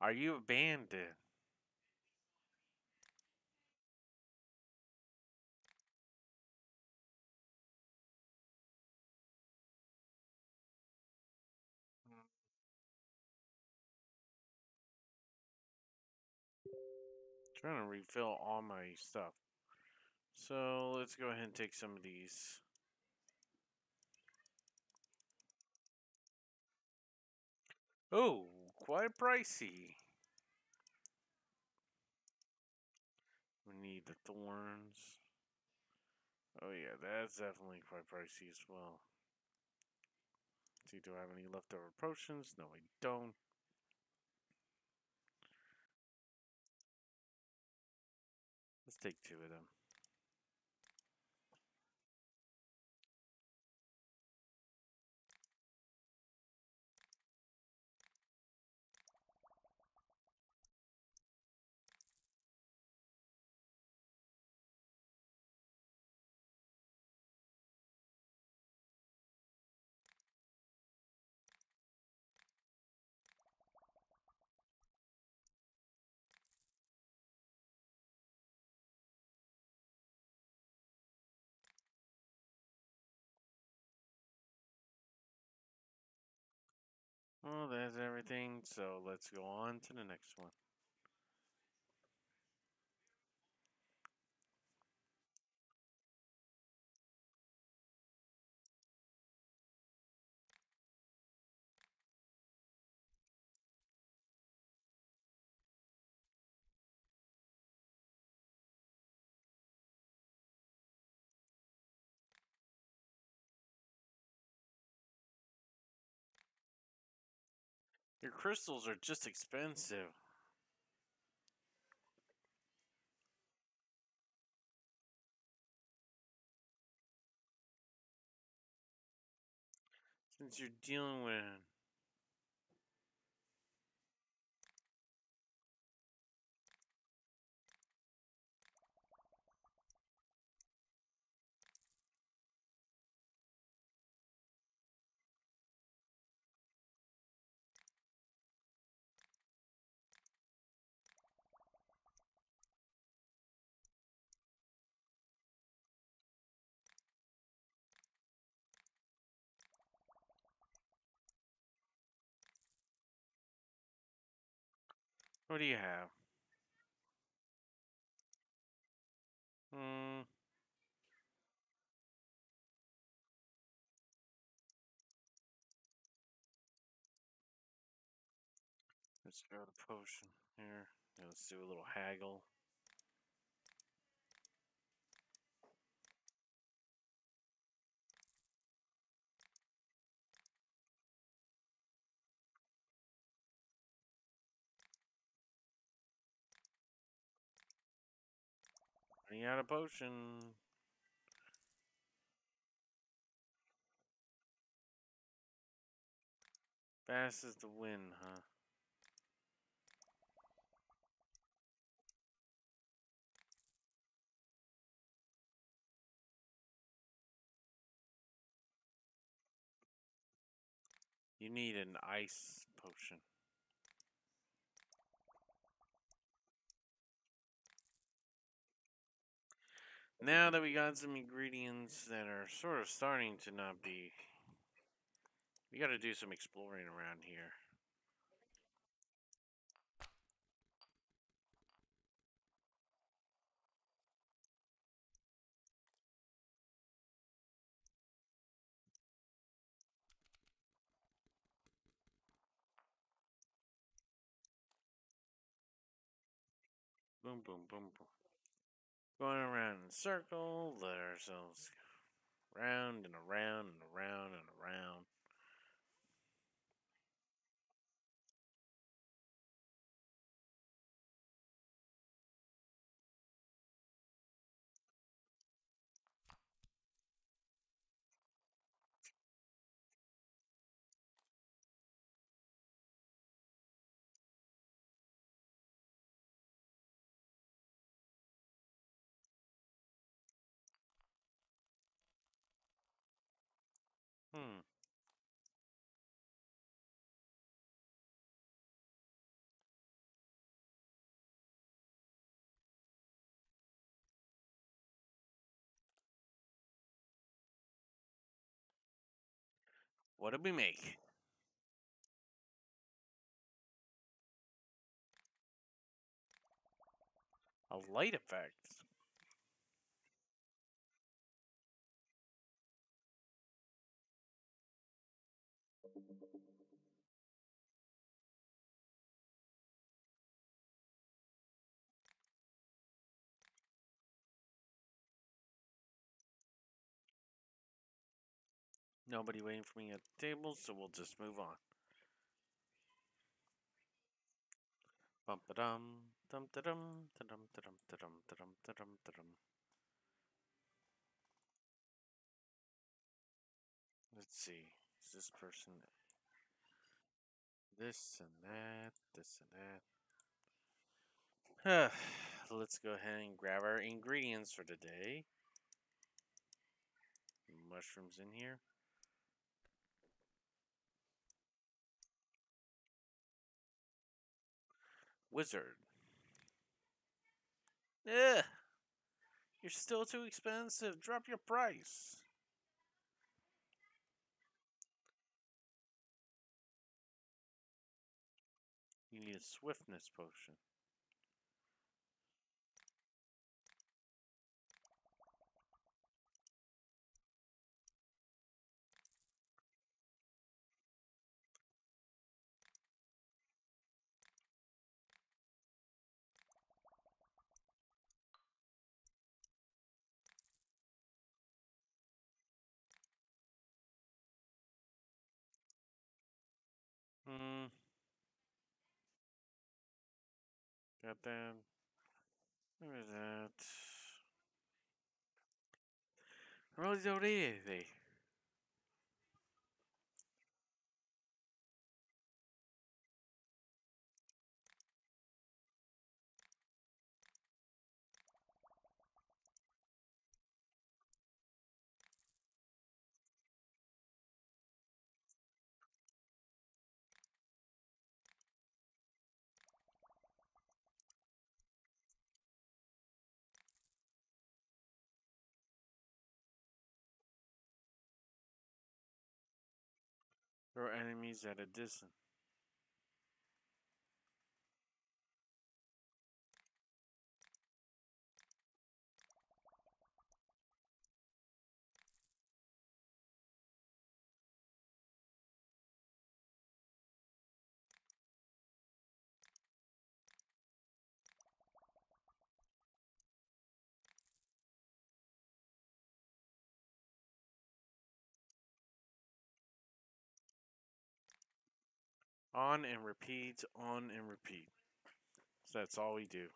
Are you abandoned? Trying to refill all my stuff. So let's go ahead and take some of these. Oh, quite pricey. We need the thorns. Oh yeah, that's definitely quite pricey as well. Let's see, do I have any leftover potions? No, I don't. Let's take Well, that's everything. So let's go on to the next one. Your crystals are just expensive. Since you're dealing with What do you have? Hmm. Let's go to potion here. Let's do a little haggle. Running out of potion. Fast as the wind, huh? You need an ice potion. Now that we got some ingredients that are sort of starting to not be. We gotta do some exploring around here. Boom, boom, boom, boom. Going around in a circle, let ourselves round and around and around and around. What did we make? A light effect. Nobody waiting for me at the table, so we'll just move on. Bum ba dum dum da dum da dum da dum da dum da dum da dum da dum. Let's see. Is this person this and that, this and that. Let's go ahead and grab our ingredients for today. Mushrooms in here. Wizard. Ugh. You're still too expensive. Drop your price. You need a swiftness potion. Hmm. Got that. Where is that? I really don't need anything. Enemies at a distance. On and repeat, on and repeat. So that's all we do.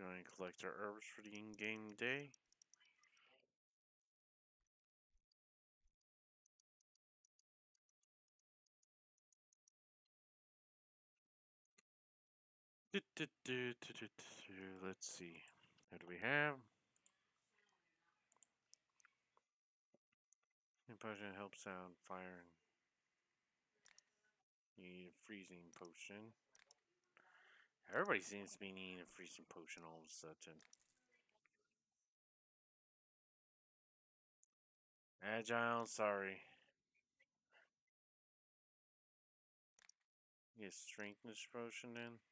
Let's go and collect our herbs for the in-game day. Let's see. What do we have? potion helps out fire and need a freezing potion. Everybody seems to be needing a freezing potion all of a sudden. Agile, sorry. Get strengthness potion then.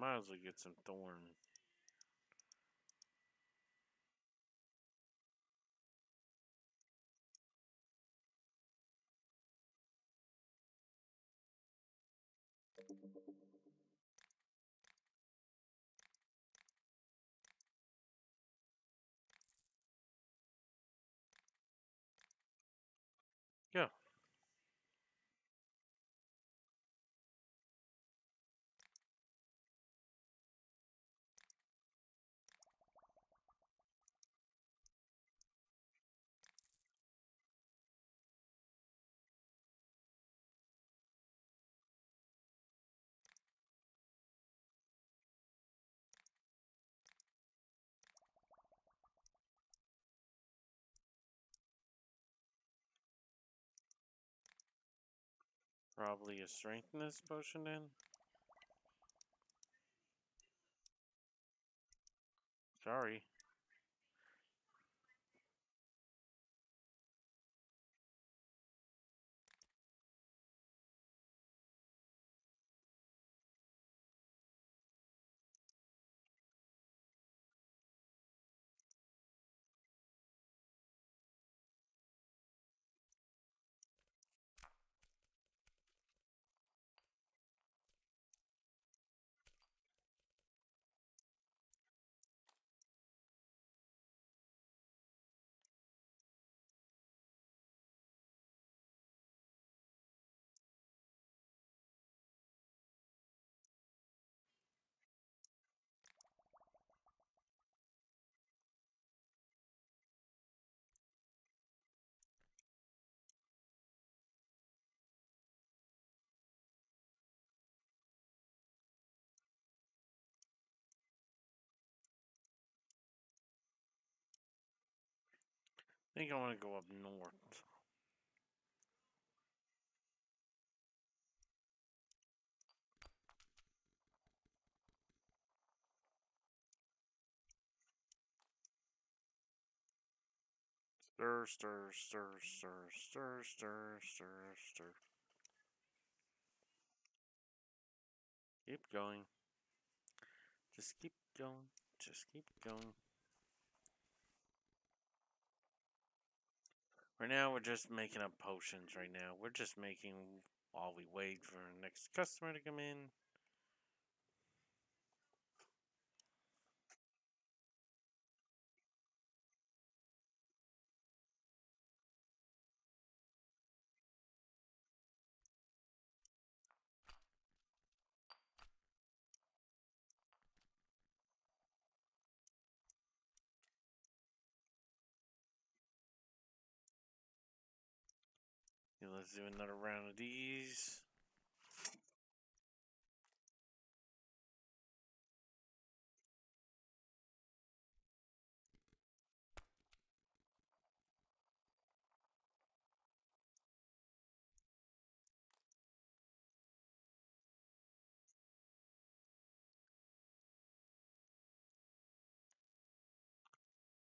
Might as well get some thorn. Yeah. Probably a strengthness potion then. Sorry. I think I want to go up north. Stir, stir, stir, stir, stir, stir, stir, stir. Keep going. Just keep going. Just keep going. Right now, we're just making up potions right now. We're just making while we wait for our next customer to come in. let's do another round of these.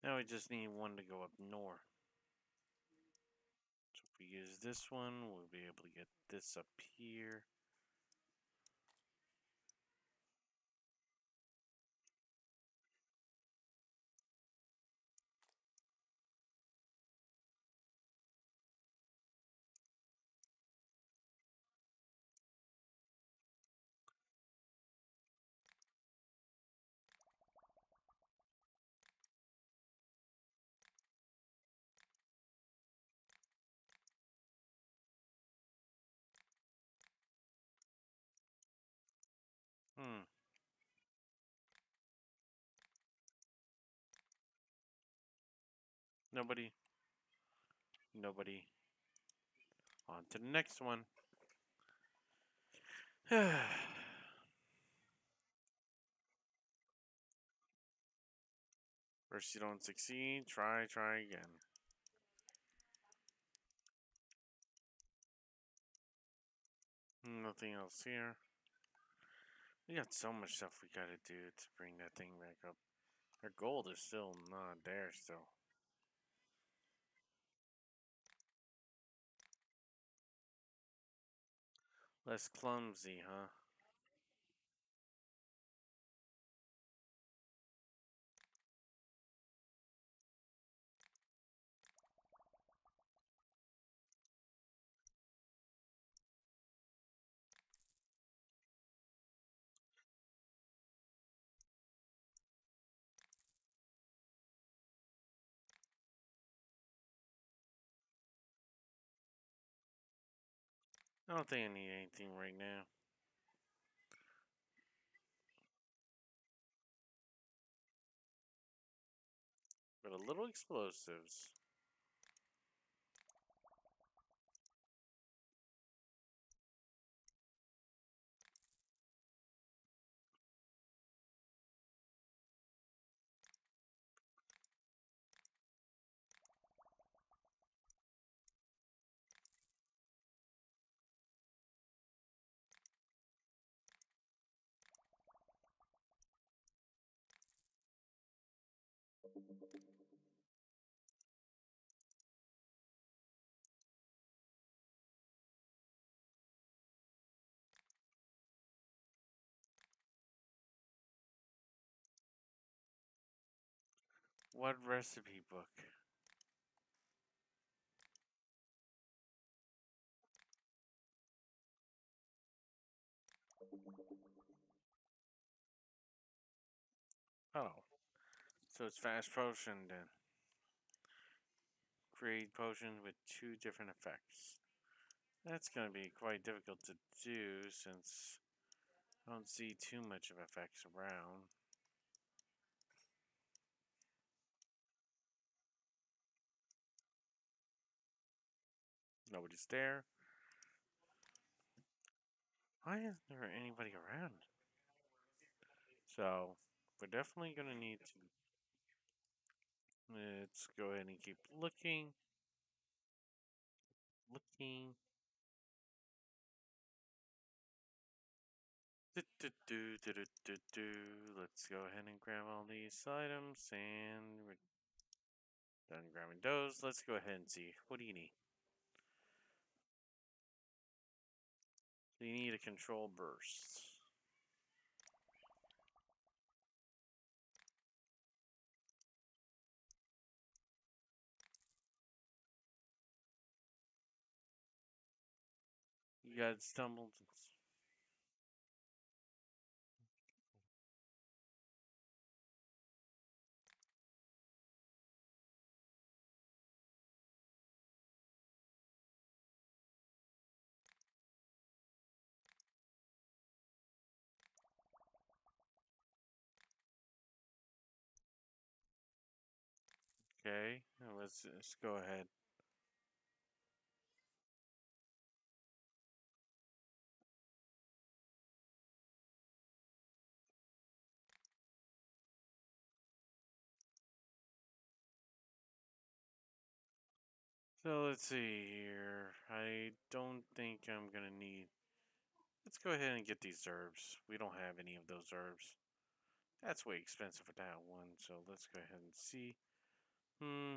Now we just need one to go up north. We use this one, we'll be able to get this up here. Hmm. Nobody. Nobody. On to the next one. First you don't succeed, try, try again. Nothing else here. We got so much stuff we gotta do to bring that thing back up. Our gold is still not there still. Less clumsy, huh? I don't think I need anything right now. But a little explosives. What recipe book? Oh. So it's fast potion then. Create potion with two different effects. That's going to be quite difficult to do since I don't see too much of effects around. Nobody's there. Why isn't there anybody around? So, we're definitely going to need to... Let's go ahead and keep looking. Looking. Do, do, do. Let's go ahead and grab all these items and we're done grabbing those. Let's go ahead and see. What do you need? You need a control burst. You got stumbled. Okay, let's, uh, let's go ahead. So let's see here. I don't think I'm gonna need. Let's go ahead and get these herbs. We don't have any of those herbs. That's way expensive for that one. So let's go ahead and see. Hmm.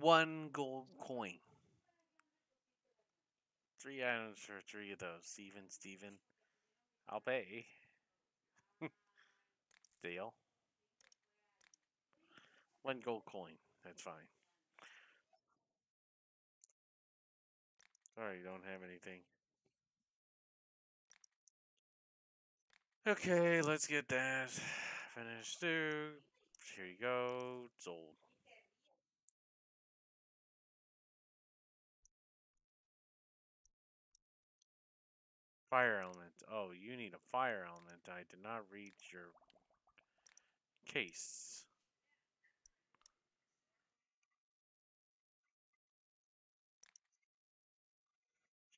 One gold coin. Three items for three of those. Steven, Steven. I'll pay. Deal. One gold coin. That's fine. Sorry, you don't have anything. Okay, let's get that finished. Dude. Here you go. Sold. Fire element. Oh, you need a fire element. I did not read your case.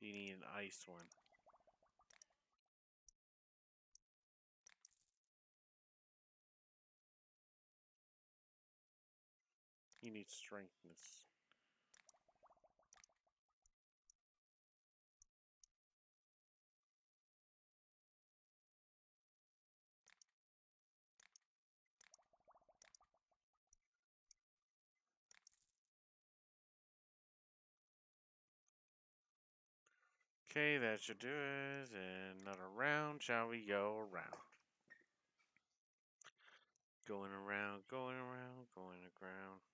You need an ice one. You need strengthness. Okay, that should do it. Another round. Shall we go around? Going around, going around, going around.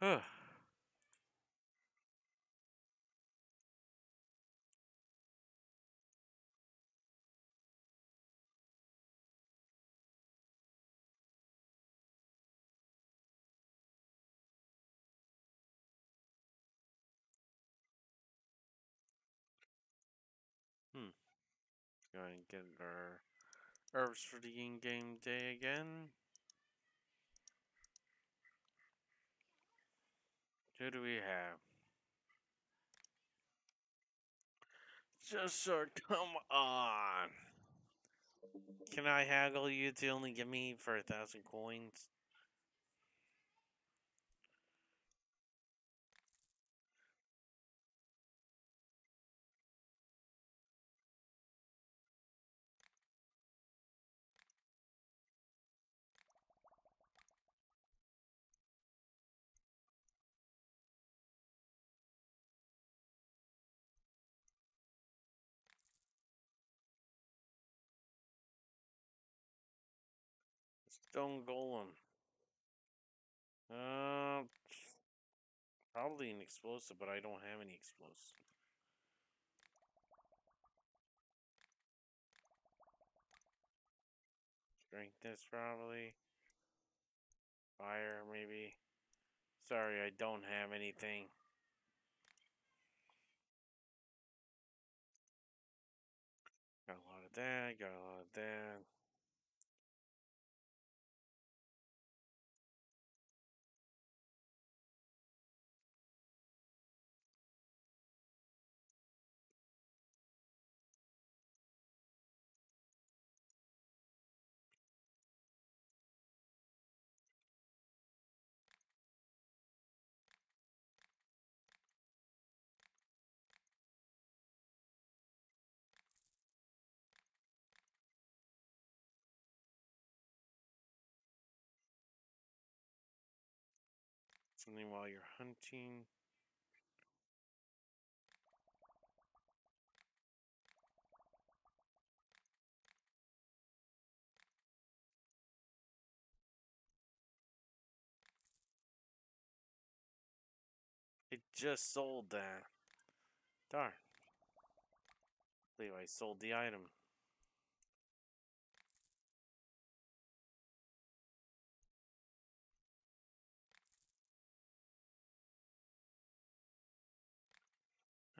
Hmm. Go ahead and get our herbs for the in-game day again. Who do we have? Just sir, come on. Can I haggle you to only give me for a thousand coins? Stone Golem. Uh, probably an explosive, but I don't have any explosives. explosive. this, probably. Fire, maybe. Sorry, I don't have anything. Got a lot of that, got a lot of that. Something while you're hunting. It just sold that. Darn. believe I sold the item.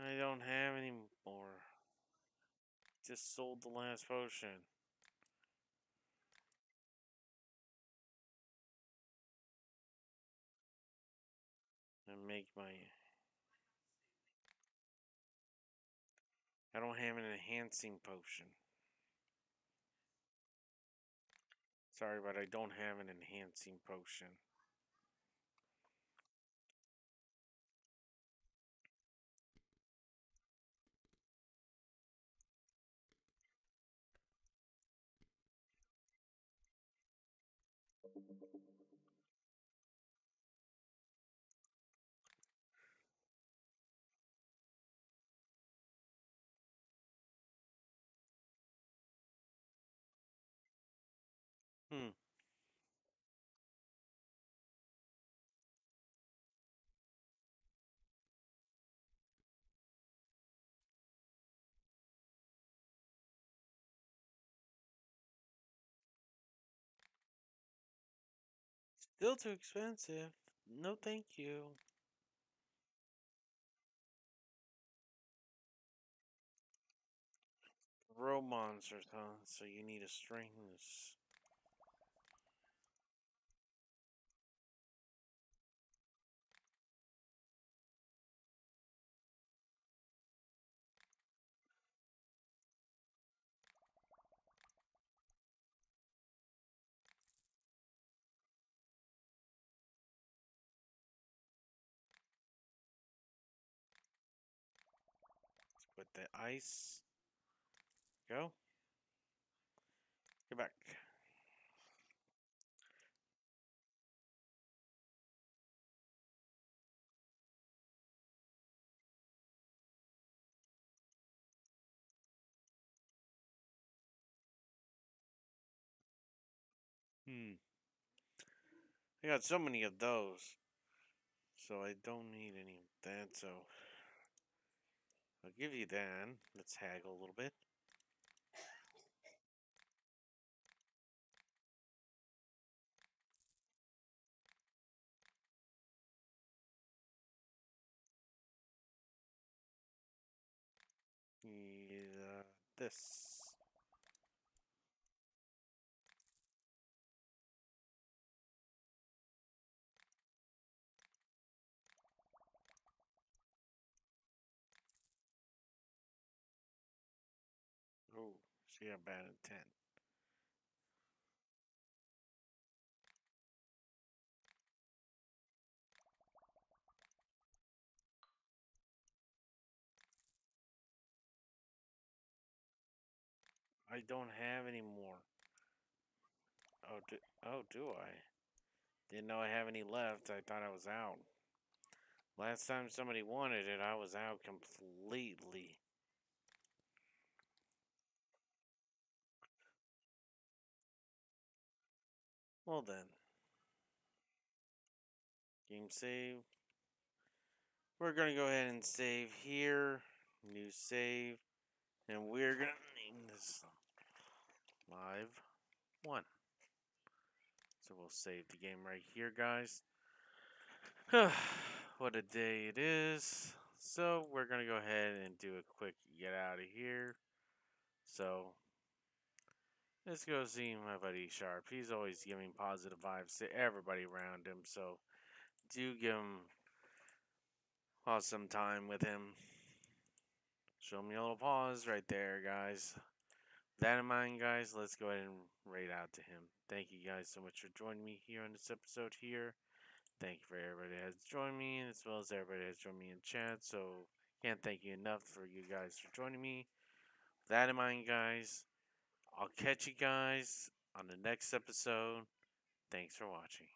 I don't have any more. Just sold the last potion. And make my... I don't have an enhancing potion. Sorry, but I don't have an enhancing potion. Still too expensive. No, thank you. Row monsters, huh? So you need a string this. Put the ice. Go. Get back. Hmm. I got so many of those. So I don't need any of that, so I'll give you that. Let's haggle a little bit. Yeah, this. She bad intent. I don't have any more. Oh, do, oh, do I? Didn't know I have any left. I thought I was out. Last time somebody wanted it, I was out completely. Well then. Game save. We're going to go ahead and save here. New save. And we're going to name this live one. So we'll save the game right here, guys. what a day it is. So we're going to go ahead and do a quick get out of here. So let's go see my buddy Sharp. He's always giving positive vibes to everybody around him. So do give him awesome time with him. Show me a little pause right there, guys. that in mind, guys, let's go ahead and rate out to him. Thank you guys so much for joining me here on this episode here. Thank you for everybody that has joined me, as well as everybody that has joined me in chat. So, can't thank you enough for you guys for joining me. With that in mind, guys, I'll catch you guys on the next episode. Thanks for watching.